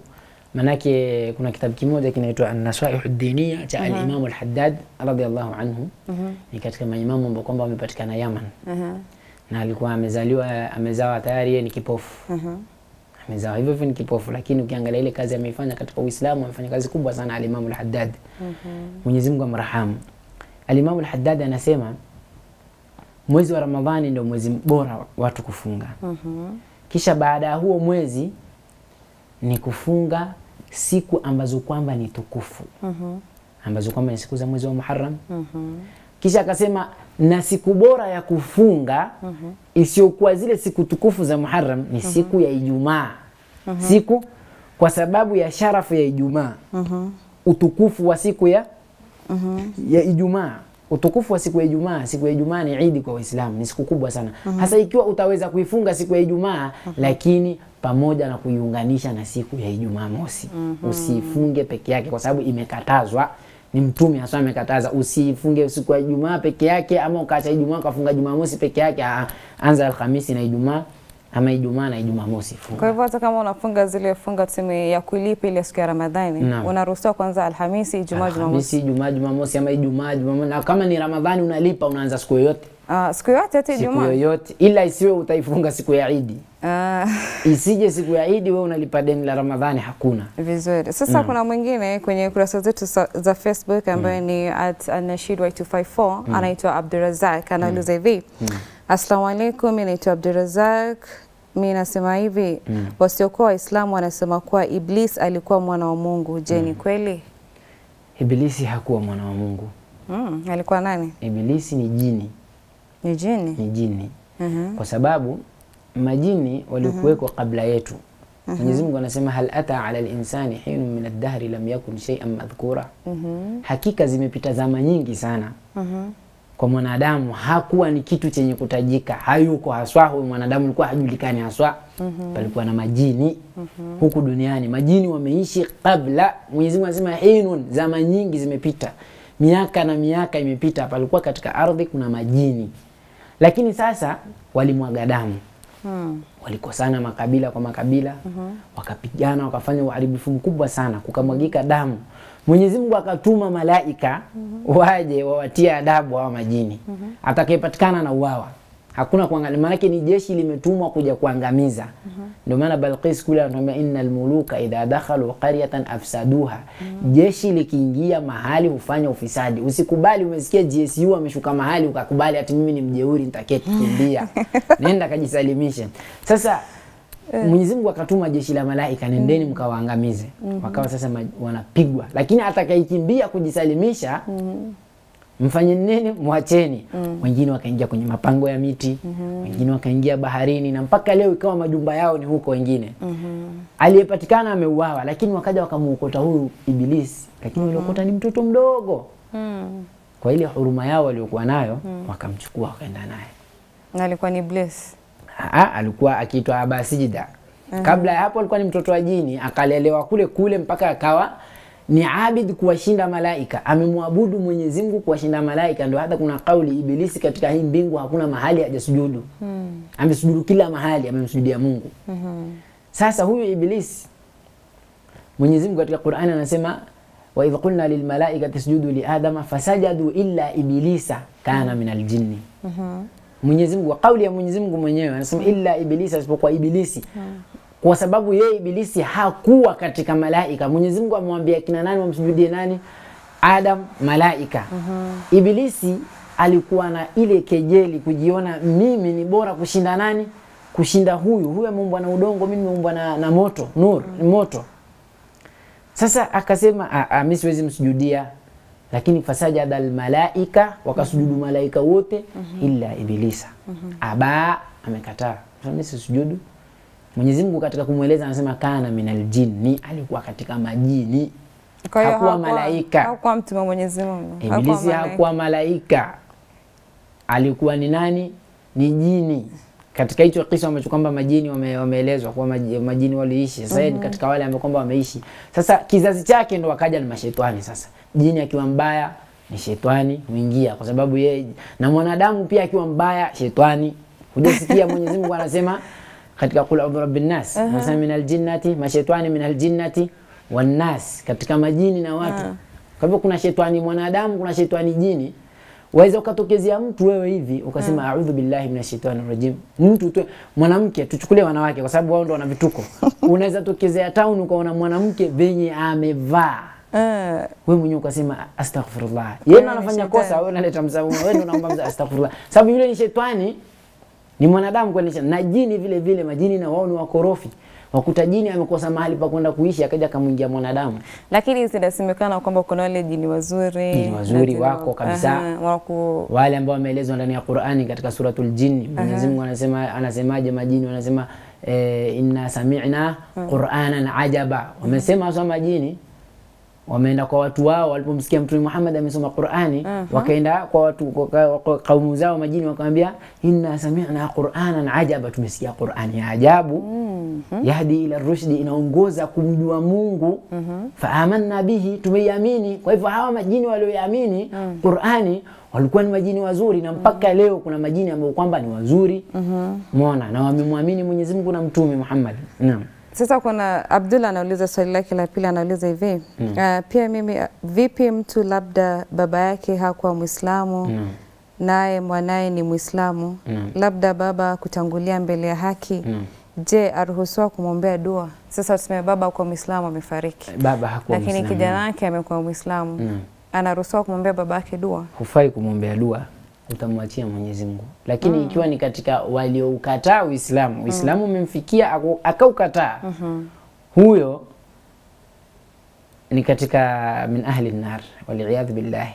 manake kuna kitabu kimoja kinaitwa An-Nasaihu Diniya cha al-Imam al-Haddad radiyallahu anhu ni katika maimamu ambao kwamba wamepatikana Yaman na alikuwa amezaliwa amezawa tayari yeye ni kipofu amezawa hivyo hivyo ni kipofu, lakini ukiangalia ile kazi ameifanya katika Uislamu amefanya kazi kubwa sana al-Imam al-Haddad Mwenyezi Mungu amrahamu. Alimamu al-Haddad anasema mwezi wa Ramadhani ndio mwezi bora watu kufunga mm -hmm. kisha baada ya huo mwezi ni kufunga siku ambazo kwamba ni tukufu mm -hmm. ambazo kwamba ni siku za mwezi wa Muharram mm -hmm. kisha akasema na siku bora ya kufunga mm -hmm. isiyokuwa zile siku tukufu za Muharram ni siku ya Ijumaa mm -hmm. siku kwa sababu ya sharafu ya Ijumaa mm -hmm. utukufu wa siku ya mm -hmm. ya Ijumaa utukufu wa siku ya Ijumaa. Siku ya Ijumaa ni idi kwa Waislamu, ni siku kubwa sana mm hasa ikiwa utaweza kuifunga siku ya Ijumaa mm -hmm. lakini pamoja na kuiunganisha na siku ya Ijumaa mosi. mm -hmm. Usifunge peke yake kwa sababu imekatazwa, ni Mtume hasa amekataza usifunge siku ya Ijumaa peke yake, ama ukaacha Ijumaa ukafunga Jumamosi peke yake. Anza Alhamisi na Ijumaa ama Ijumaa na Ijumaa mosi funga. Kwa hivyo hata kama unafunga zile funga tuseme ya kulipa ile siku ya Ramadhani, unaruhusiwa kwanza Alhamisi, Ijumaa, Jumamosi. Alhamisi, Ijumaa, Jumamosi ama Ijumaa, Jumamosi. Na kama ni Ramadhani unalipa, unaanza siku yoyote Ah, siku yote hata Ijumaa, siku yoyote, ila isiwe utaifunga siku ya Idi. Ah, Isije siku ya Idi wewe unalipa deni la Ramadhani, hakuna. vizuri. Sasa mm. kuna mwingine kwenye kurasa zetu za, Facebook ambaye mm. ni at Anashid Y254 anaitwa Abdurazak anauliza hivi mm. Asalamu alaikum, mimi naitwa Abdurazak. Mimi nasema hivi mm. wasiokuwa Waislamu wanasema kuwa Iblis alikuwa mwana wa Mungu. Je, ni mm. kweli? Ibilisi hakuwa mwana wa Mungu. Mm, alikuwa nani? Ibilisi ni jini, Ni jini? ni jini Mhm. kwa sababu majini walikuwekwa kabla yetu. Mwenyezi Mungu anasema hal ata ala linsani hinun min ad-dahri lam yakun shay'an madhkura. Mm-hmm. Hakika zimepita zama nyingi sana Mm-hmm. kwa mwanadamu hakuwa ni kitu chenye kutajika, hayuko haswa. Huyu mwanadamu alikuwa hajulikani haswa. Palikuwa na majini mm-hmm. huku duniani, majini wameishi kabla. Mwenyezi Mungu anasema hinun, zama nyingi zimepita, miaka na miaka imepita, palikuwa katika ardhi kuna majini, lakini sasa walimwaga damu hmm. walikosana makabila kwa makabila hmm. wakapigana wakafanya uharibifu mkubwa sana kukamwagika damu mwenyezi mungu akatuma malaika mm -hmm. waje wawatie adabu hawa majini mm -hmm. atakayepatikana na uwawa hakuna kuangamiza, maanake ni jeshi limetumwa kuja kuangamiza. Ndio maana balqis kule anatuambia innal muluka idha dakhalu qaryatan afsaduha. Jeshi likiingia mahali hufanya ufisadi. Usikubali umesikia gsu ameshuka mahali ukakubali ati mimi ni mjeuri nitaketi kimbia nenda kajisalimishe. Sasa Mwenyezi Mungu akatuma jeshi la malaika, nendeni mkawaangamize. Wakawa sasa wanapigwa, lakini atakayekimbia kujisalimisha mfanye nini? Mwacheni. mm. Wengine wakaingia kwenye mapango ya miti, mm -hmm. wengine wakaingia baharini, na mpaka leo ikawa majumba yao ni huko. Wengine mm -hmm. aliyepatikana ameuawa, lakini wakaja wakamuokota huyu Ibilisi, lakini mm -hmm. waliokota ni mtoto mdogo. mm. Kwa ile huruma yao waliokuwa nayo, mm. wakamchukua wakaenda naye. Na alikuwa ni Bless. Aa, alikuwa akiitwa Abasijida. mm -hmm. Kabla ya hapo alikuwa ni mtoto wa jini, akalelewa kule kule mpaka akawa ni abid kuwashinda malaika, amemwabudu Mwenyezi Mungu kuwashinda malaika. Ndio hata kuna kauli Ibilisi katika hii mbingu hakuna mahali hajasujudu, Hmm. amesujudu kila mahali, amemsujudia Mungu. Hmm. Sasa huyu Ibilisi Mwenyezi Mungu katika Qur'ani anasema wa idh qulna lil malaikati isjudu li adama fasajadu illa ibilisa kana min aljinni. Mwenyezi Mungu, kauli ya Mwenyezi Mungu mwenyewe anasema illa ibilisa, isipokuwa ibilisi kwa sababu yeye ibilisi hakuwa katika malaika. Mwenyezi Mungu amwambia kina nani wamsujudie nani? Adam, malaika. mm -hmm. Ibilisi alikuwa na ile kejeli, kujiona mimi ni bora kushinda nani? Kushinda huyu. Huyu ameumbwa na udongo, mimi nimeumbwa na, na moto, nur, mm -hmm. moto. Sasa akasema "Ah, ah, mimi siwezi msujudia, lakini fasajada almalaika, wakasujudu malaika wote mm -hmm. illa ibilisa mm -hmm. aba, amekataa, mimi sisujudu. Mwenyezi Mungu katika kumweleza anasema kana minal jini, alikuwa katika majini, Kwa hiyo hakuwa malaika. Hakuwa mtume wa Mwenyezi Mungu. Ibilisi hakuwa malaika, alikuwa ni nani? Ni jini. Katika hicho kisa ambacho kwamba majini wame- wameelezwa kuwa majini waliishi. Sasa mm -hmm. katika wale ambao kwamba wameishi. Sasa kizazi chake ndo wakaja ni mashetani. Sasa jini akiwa mbaya ni shetani huingia, kwa sababu yeye na mwanadamu pia akiwa mbaya shetani. Hujasikia Mwenyezi Mungu anasema katika kul a'udhu rabbin nas, anasema min aljinnati mashetani min aljinnati wannas, katika majini na watu. Kwa hivyo kuna shetani mwanadamu, kuna shetani jini. Waweza ukatokezea mtu wewe hivi ukasema a'udhu billahi minash shaitani rajim. Mtu tu mwanamke, tuchukulie wanawake kwa sababu wao ndo wana vituko. Unaweza tokezea town ukaona mwanamke venye amevaa Uh, wewe mwenyewe ukasema astaghfirullah. Yeye anafanya kosa, wewe unaleta msamaha, wewe unaomba msamaha, astaghfirullah. Sababu yule ni shetani, ni mwanadamu kuendesha na jini vile vile, majini na wao ni wakorofi. Wakuta jini amekosa mahali pa kwenda kuishi, akaja akamwingia mwanadamu. lakini zinasemekana kwamba kuna wale jini wazuri Jini wazuri wako kabisa. Wale ambao wameelezwa ndani ya Qur'ani katika suratul Jini. Mwenyezi Mungu anasema anasemaje majini wanasema eh, inna sami'na Qur'anan ajaba. Wamesema hasa majini wameenda kwa watu wao walipomsikia Mtume Muhammad amesoma Qur'ani, uh -huh. wakaenda kwa watu kaumu zao majini wakamwambia, inna sami'na Qur'anan ajaba, tumesikia Qur'ani ya ajabu yahdi ila rushdi, inaongoza kumjua Mungu. Fa amanna bihi, tumeiamini. Kwa hivyo hawa majini walioiamini Qur'ani walikuwa ni majini wazuri, na mpaka leo kuna majini ambao kwamba ni wazuri umeona, na wamemwamini Mwenyezi Mungu na Mtume Muhammad. Naam. Sasa kuna Abdullah anauliza swali lake la pili, anauliza hivi mm. uh, pia mimi vipi mtu labda baba yake hakuwa Mwislamu naye mwanaye ni Mwislamu labda baba kutangulia mbele ya haki? Mm. je, aruhusiwa kumwombea dua? Sasa tuseme baba kwa Mwislamu amefariki, Baba hakuwa lakini kijana wake amekuwa Mwislamu anaruhusiwa kumwombea baba yake dua? hufai kumwombea dua, utamwachia Mwenyezi Mungu. Lakini mm. ikiwa ni katika walioukataa Uislamu, Uislamu umemfikia mm. akaukataa, huyo ni katika min ahli nar waliyadhu billahi,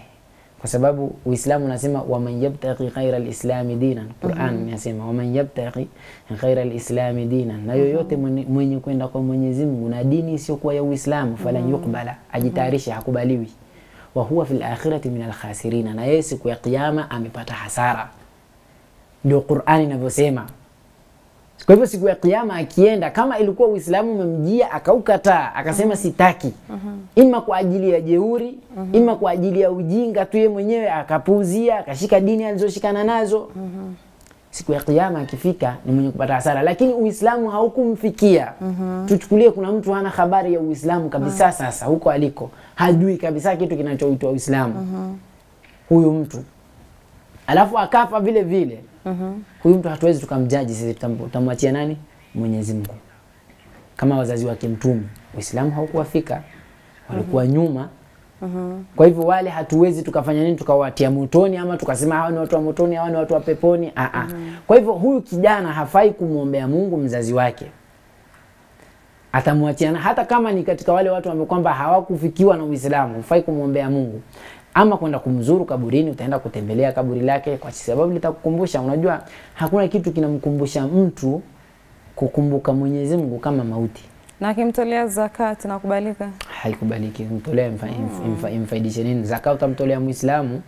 kwa sababu Uislamu unasema waman yabtaghi ghaira lislami dinan, Quran inasema waman yabtaghi ghaira lislami dinan, na yoyote mwenye, mwenye kwenda kwa Mwenyezi Mungu na dini isiyokuwa ya Uislamu falan yuqbala, ajitayarishe, hakubaliwi wa huwa fil akhirati min alkhasirina, na yeye siku ya kiyama amepata hasara. Ndio Qur'ani inavyosema. Kwa hivyo siku ya kiyama akienda, kama ilikuwa Uislamu umemjia akaukataa, akasema sitaki, ima kwa ajili ya jeuri, ima kwa ajili ya ujinga tu yeye mwenyewe akapuuzia, akashika dini alizoshikana nazo, siku ya kiyama akifika ni mwenye kupata hasara, lakini Uislamu haukumfikia. mm -hmm. Tuchukulie kuna mtu hana habari ya Uislamu kabisa, mm -hmm. sasa huko aliko hajui kabisa kitu kinachoitwa Uislamu. mm -hmm. Huyu mtu alafu akafa vile vile, mm -hmm. huyu mtu hatuwezi tukamjaji sisi, tutamwachia nani? Mwenyezi Mungu. Kama wazazi wake Mtume, Uislamu haukuwafika, walikuwa nyuma kwa hivyo wale hatuwezi tukafanya nini tukawatia motoni ama tukasema hawa ni watu wa motoni, hawa ni watu wa peponi. Aa. Kwa hivyo huyu kijana hafai kumwombea Mungu mzazi wake, atamwachia na- hata kama ni katika wale watu ambao kwamba hawakufikiwa na Uislamu, hufai kumwombea Mungu ama kwenda kumzuru kaburini, utaenda kutembelea kaburi lake kwa sababu litakukumbusha. Unajua hakuna kitu kinamkumbusha mtu kukumbuka Mwenyezi Mungu kama mauti Na akimtolea zakat nakubalika? haikubaliki. Imf- imfa- imfaidishe nini? Zaka utamtolea Muislamu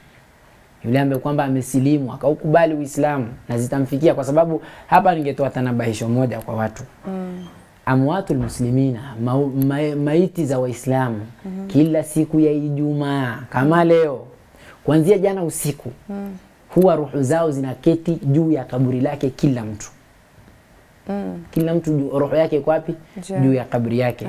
yule ambaye kwamba amesilimu akaukubali Uislamu na zitamfikia, kwa sababu hapa ningetoa tanabahisho moja kwa watu. Amwatul muslimina ma, ma, maiti za Waislamu kila siku ya Ijumaa kama leo kuanzia jana usiku huwa ruhu zao zinaketi juu ya kaburi lake kila mtu kila mtu roho yake iko wapi? Juu. Ya kabri yake.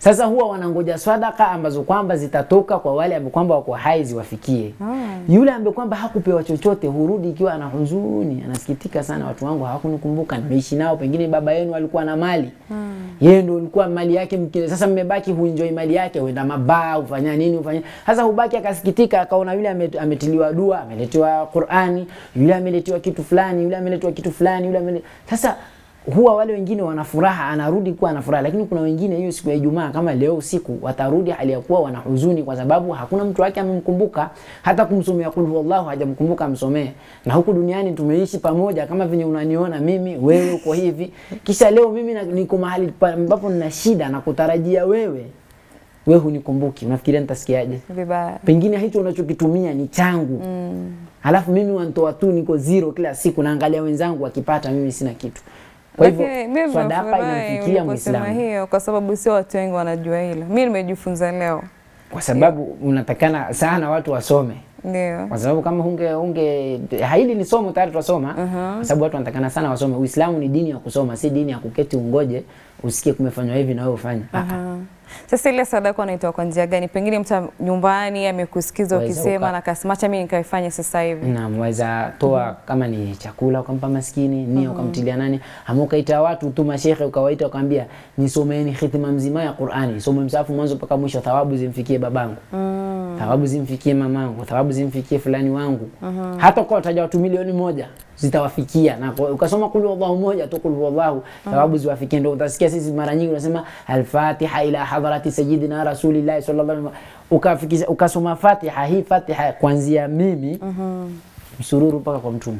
Sasa huwa wanangoja sadaka ambazo kwamba zitatoka kwa wale ambao kwamba wako hai ziwafikie. Mm. Yule ambaye kwamba hakupewa chochote hurudi ikiwa ana huzuni, anasikitika sana, watu wangu hawakunikumbuka, nimeishi nao, pengine baba yenu alikuwa na mali Mm. yeye ndio alikuwa mali yake mkile. Sasa mmebaki huenjoy mali yake, huenda mabaa, hufanya nini, hufanya sasa. Hubaki akasikitika, akaona yule ametiliwa dua, ameletewa Qur'ani, yule ameletewa kitu fulani, yule ameletewa kitu fulani, yule ameletewa. Sasa huwa wale wengine wana furaha, anarudi kuwa ana furaha, lakini kuna wengine hiyo siku ya Ijumaa kama leo usiku watarudi hali ya kuwa wana huzuni, kwa sababu hakuna mtu wake amemkumbuka, hata kumsomea kul huwallahu hajamkumbuka amsomee. Na huku duniani tumeishi pamoja kama vyenye unaniona mimi, wewe uko hivi, kisha leo mimi na- niko mahali ambapo nina shida na kutarajia wewe, wewe hunikumbuki, unafikiria nitasikiaje? Vibaya. pengine hicho unachokitumia ni changu mm. Alafu mimi wantoa tu niko zero kila siku naangalia wenzangu wakipata mimi sina kitu kwa hivyo nimefurahi inamfikia muislamu hiyo kwa sababu sio watu wengi wanajua hilo. Mimi nimejifunza leo. kwa sababu unatakana sana watu wasome Ndio. kwa sababu kama unge unge haili ni somo tayari tunasoma. Uh -huh. kwa sababu watu wanatakana sana wasome uislamu ni dini ya kusoma si dini ya kuketi ungoje usikie kumefanywa hivi na wewe ufanye. Sasa ile sadaka unaitoa kwa njia gani? Pengine mtu nyumbani amekusikiza ukisema na akasema acha mimi nikaifanye sasa hivi. Naam, waweza toa kama ni chakula ukampa maskini, nia ukamtilia nani, ama ukaita watu tu mashehe ukawaita ukamwambia nisomeni hitima mzima ya Qur'ani, some msafu mwanzo mpaka mwisho, thawabu zimfikie babangu, thawabu zimfikie mamangu, thawabu zimfikie fulani wangu. Hata kwa utaja watu milioni moja zitawafikia, na ukasoma kul huwallahu moja tu kul huwallahu, thawabu ziwafikie. Ndio utasikia sisi mara nyingi unasema al-Fatiha ila hadrati sayyidina Rasulillah sallallahu alaihi wasallam, ukafikisha ukasoma Fatiha hii Fatiha kuanzia mimi msururu mpaka kwa mtume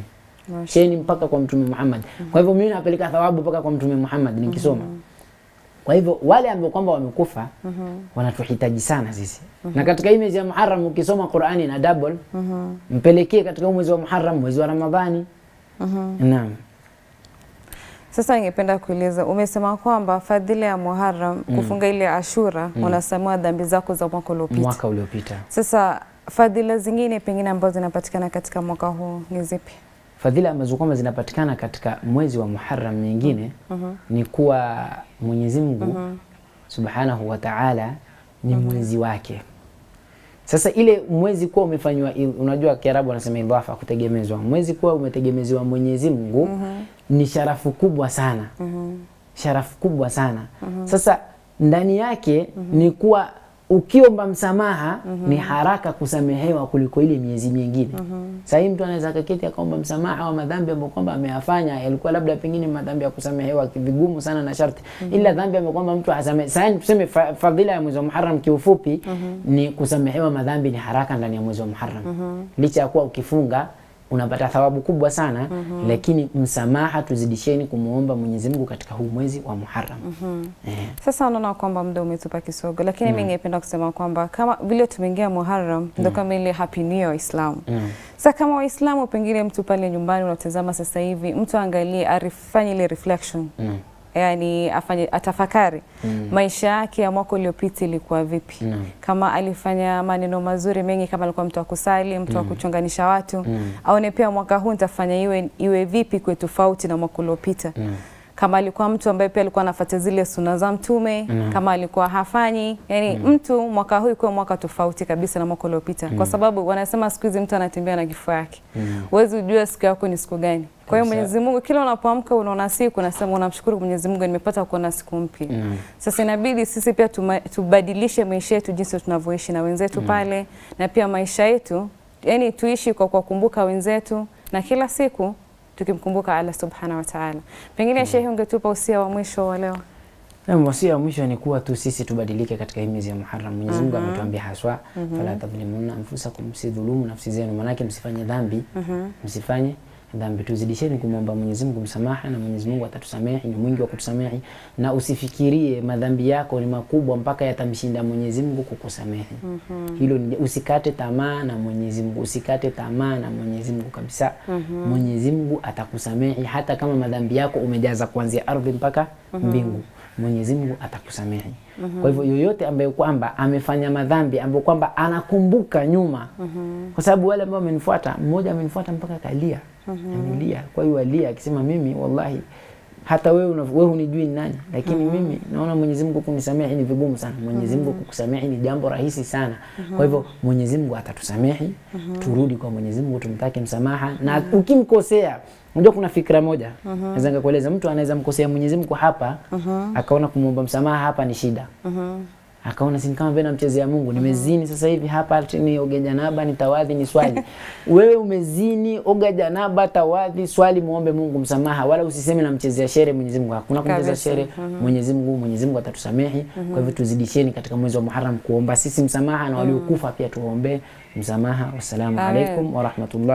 cheni mpaka kwa mtume Muhammad. Kwa hivyo mimi napeleka thawabu mpaka kwa mtume Muhammad nikisoma. Kwa hivyo wale ambao kwamba wamekufa wanatuhitaji sana sisi. Na katika hii mwezi ya Muharram ukisoma Qur'ani na double mpelekee katika mwezi wa Muharram, mwezi wa Ramadhani. Naam. Sasa ningependa kueleza, umesema kwamba fadhila ya Muharram mm. kufunga ile Ashura mm. unasamehewa dhambi zako za mwaka uliopita. Mwaka uliopita. Sasa fadhila zingine pengine ambazo zinapatikana katika mwaka huu ni zipi? Fadhila ambazo kwamba zinapatikana katika mwezi wa Muharram nyingine mm -hmm. ni kuwa Mwenyezi Mungu mm -hmm. Subhanahu wa Ta'ala ni mwezi wake. Sasa ile mwezi kuwa umefanywa, unajua Kiarabu wanasema idhafa, kutegemezwa. Mwezi kuwa umetegemeziwa Mwenyezi Mungu mm -hmm. ni sharafu kubwa sana, mm -hmm. sharafu kubwa sana. mm -hmm. Sasa ndani yake mm -hmm. ni kuwa ukiomba msamaha mm -hmm. ni haraka kusamehewa kuliko ile miezi mingine. Mm -hmm. Sasa mtu anaweza kaketi akaomba msamaha wa madhambi ambayo kwamba ameyafanya yalikuwa labda pengine madhambi ya kusamehewa vigumu sana na sharti, Mm -hmm. ila dhambi ambayo kwamba mtu hasamehe. Sasa tuseme fa- fadhila ya mwezi wa Muharram kiufupi mm -hmm. ni kusamehewa madhambi ni haraka ndani ya mwezi wa Muharram, Mm -hmm. licha ya kuwa ukifunga unapata thawabu kubwa sana mm -hmm. lakini msamaha tuzidisheni kumuomba Mwenyezi Mungu katika huu mwezi wa Muharram. mm -hmm. Eh. Sasa unaona kwamba muda umetupa kisogo, lakini mimi ningependa kusema kwamba kama vile tumeingia Muharram ndio kama ile happy new year Waislamu. Sasa kama Waislamu, pengine mtu pale nyumbani unatazama sasa hivi, mtu angalie arifanye ile reflection Mm. Yani afanye atafakari mm. maisha yake ya mwaka uliopita ilikuwa vipi Mm. kama alifanya maneno mazuri mengi kama alikuwa mtu wa kusali mtu wa kuchonganisha watu mm. aone pia mwaka huu nitafanya iwe, iwe vipi kwa tofauti na mwaka uliopita kama alikuwa mtu ambaye pia alikuwa anafuata zile suna za mtume mm. kama alikuwa hafanyi yani mm. mtu mwaka huu kwa mwaka tofauti kabisa na mwaka uliopita mm. kwa sababu wanasema siku hizi mtu anatembea na kifua yake huwezi ujua siku yako ni siku gani kwa hiyo Mwenyezi Mungu kila unapoamka unaona siku unasema unamshukuru Mwenyezi Mungu nimepata kuona siku mpya. Mm. Sasa inabidi sisi pia tuma, tubadilishe maisha yetu jinsi tunavyoishi na wenzetu mm. pale na pia maisha yetu yani tuishi kwa kuwakumbuka wenzetu na kila siku tukimkumbuka Allah Subhanahu wa Ta'ala. Pengine shehe ungetupa usia wa mwisho wa leo. Naam, wasia wa mwisho ni kuwa tu sisi tubadilike katika hii miezi ya Muharram. Mwenyezi Mungu ametuambia haswa, fala tadhlimuna anfusakum, msidhulumu nafsi zenu, maanake msifanye dhambi, msifanye dhambi. Tuzidisheni kumwomba Mwenyezi Mungu msamaha, na Mwenyezi Mungu atatusamehe, ni mwingi wa kutusamehe, na usifikirie madhambi yako ni makubwa mpaka yatamshinda Mwenyezi Mungu kukusamehe. mm -hmm. Hilo ni usikate tamaa na Mwenyezi Mungu, usikate tamaa na Mwenyezi Mungu kabisa. mm -hmm. Mwenyezi Mungu atakusamehe hata kama madhambi yako umejaza kuanzia ardhi mpaka mbingu. Mwenyezi Mungu atakusamehe. mm -hmm. Kwa hivyo yoyote ambaye kwamba amefanya madhambi ambayo kwamba anakumbuka nyuma, mm -hmm. kwa sababu wale ambao wamenifuata, mmoja amenifuata mpaka kalia, amelia. Kwa hiyo alia akisema, mimi wallahi hata wewe wewe hunijui ni nani, lakini mm -hmm. mimi naona Mwenyezi Mungu kunisamehe ni vigumu sana. Mwenyezi Mungu kukusamehe ni jambo rahisi sana. mm -hmm. Kwa hivyo Mwenyezi Mungu atatusamehe, mm -hmm. turudi kwa Mwenyezi Mungu tumtake msamaha, mm -hmm. na ukimkosea Unajua kuna fikra moja mm -hmm. naweza nikakueleza, mtu anaweza mkosea Mwenyezi Mungu hapa mm -hmm. akaona kumwomba msamaha hapa ni shida akaona si kama vile namchezea Mungu, nimezini sasa hivi hapa ni oge janaba nitawadhi ni swali. Wewe umezini, oga janaba, tawadhi, swali, muombe Mungu msamaha, wala usiseme namchezea shere Mwenyezi Mungu. Hakuna kumchezea shere Mwenyezi Mungu. Mwenyezi Mungu atatusamehe. Kwa hivyo tuzidisheni katika mwezi wa Muharram kuomba sisi msamaha na waliokufa pia tuombe msamaha. Wassalamu alaikum wa rahmatullah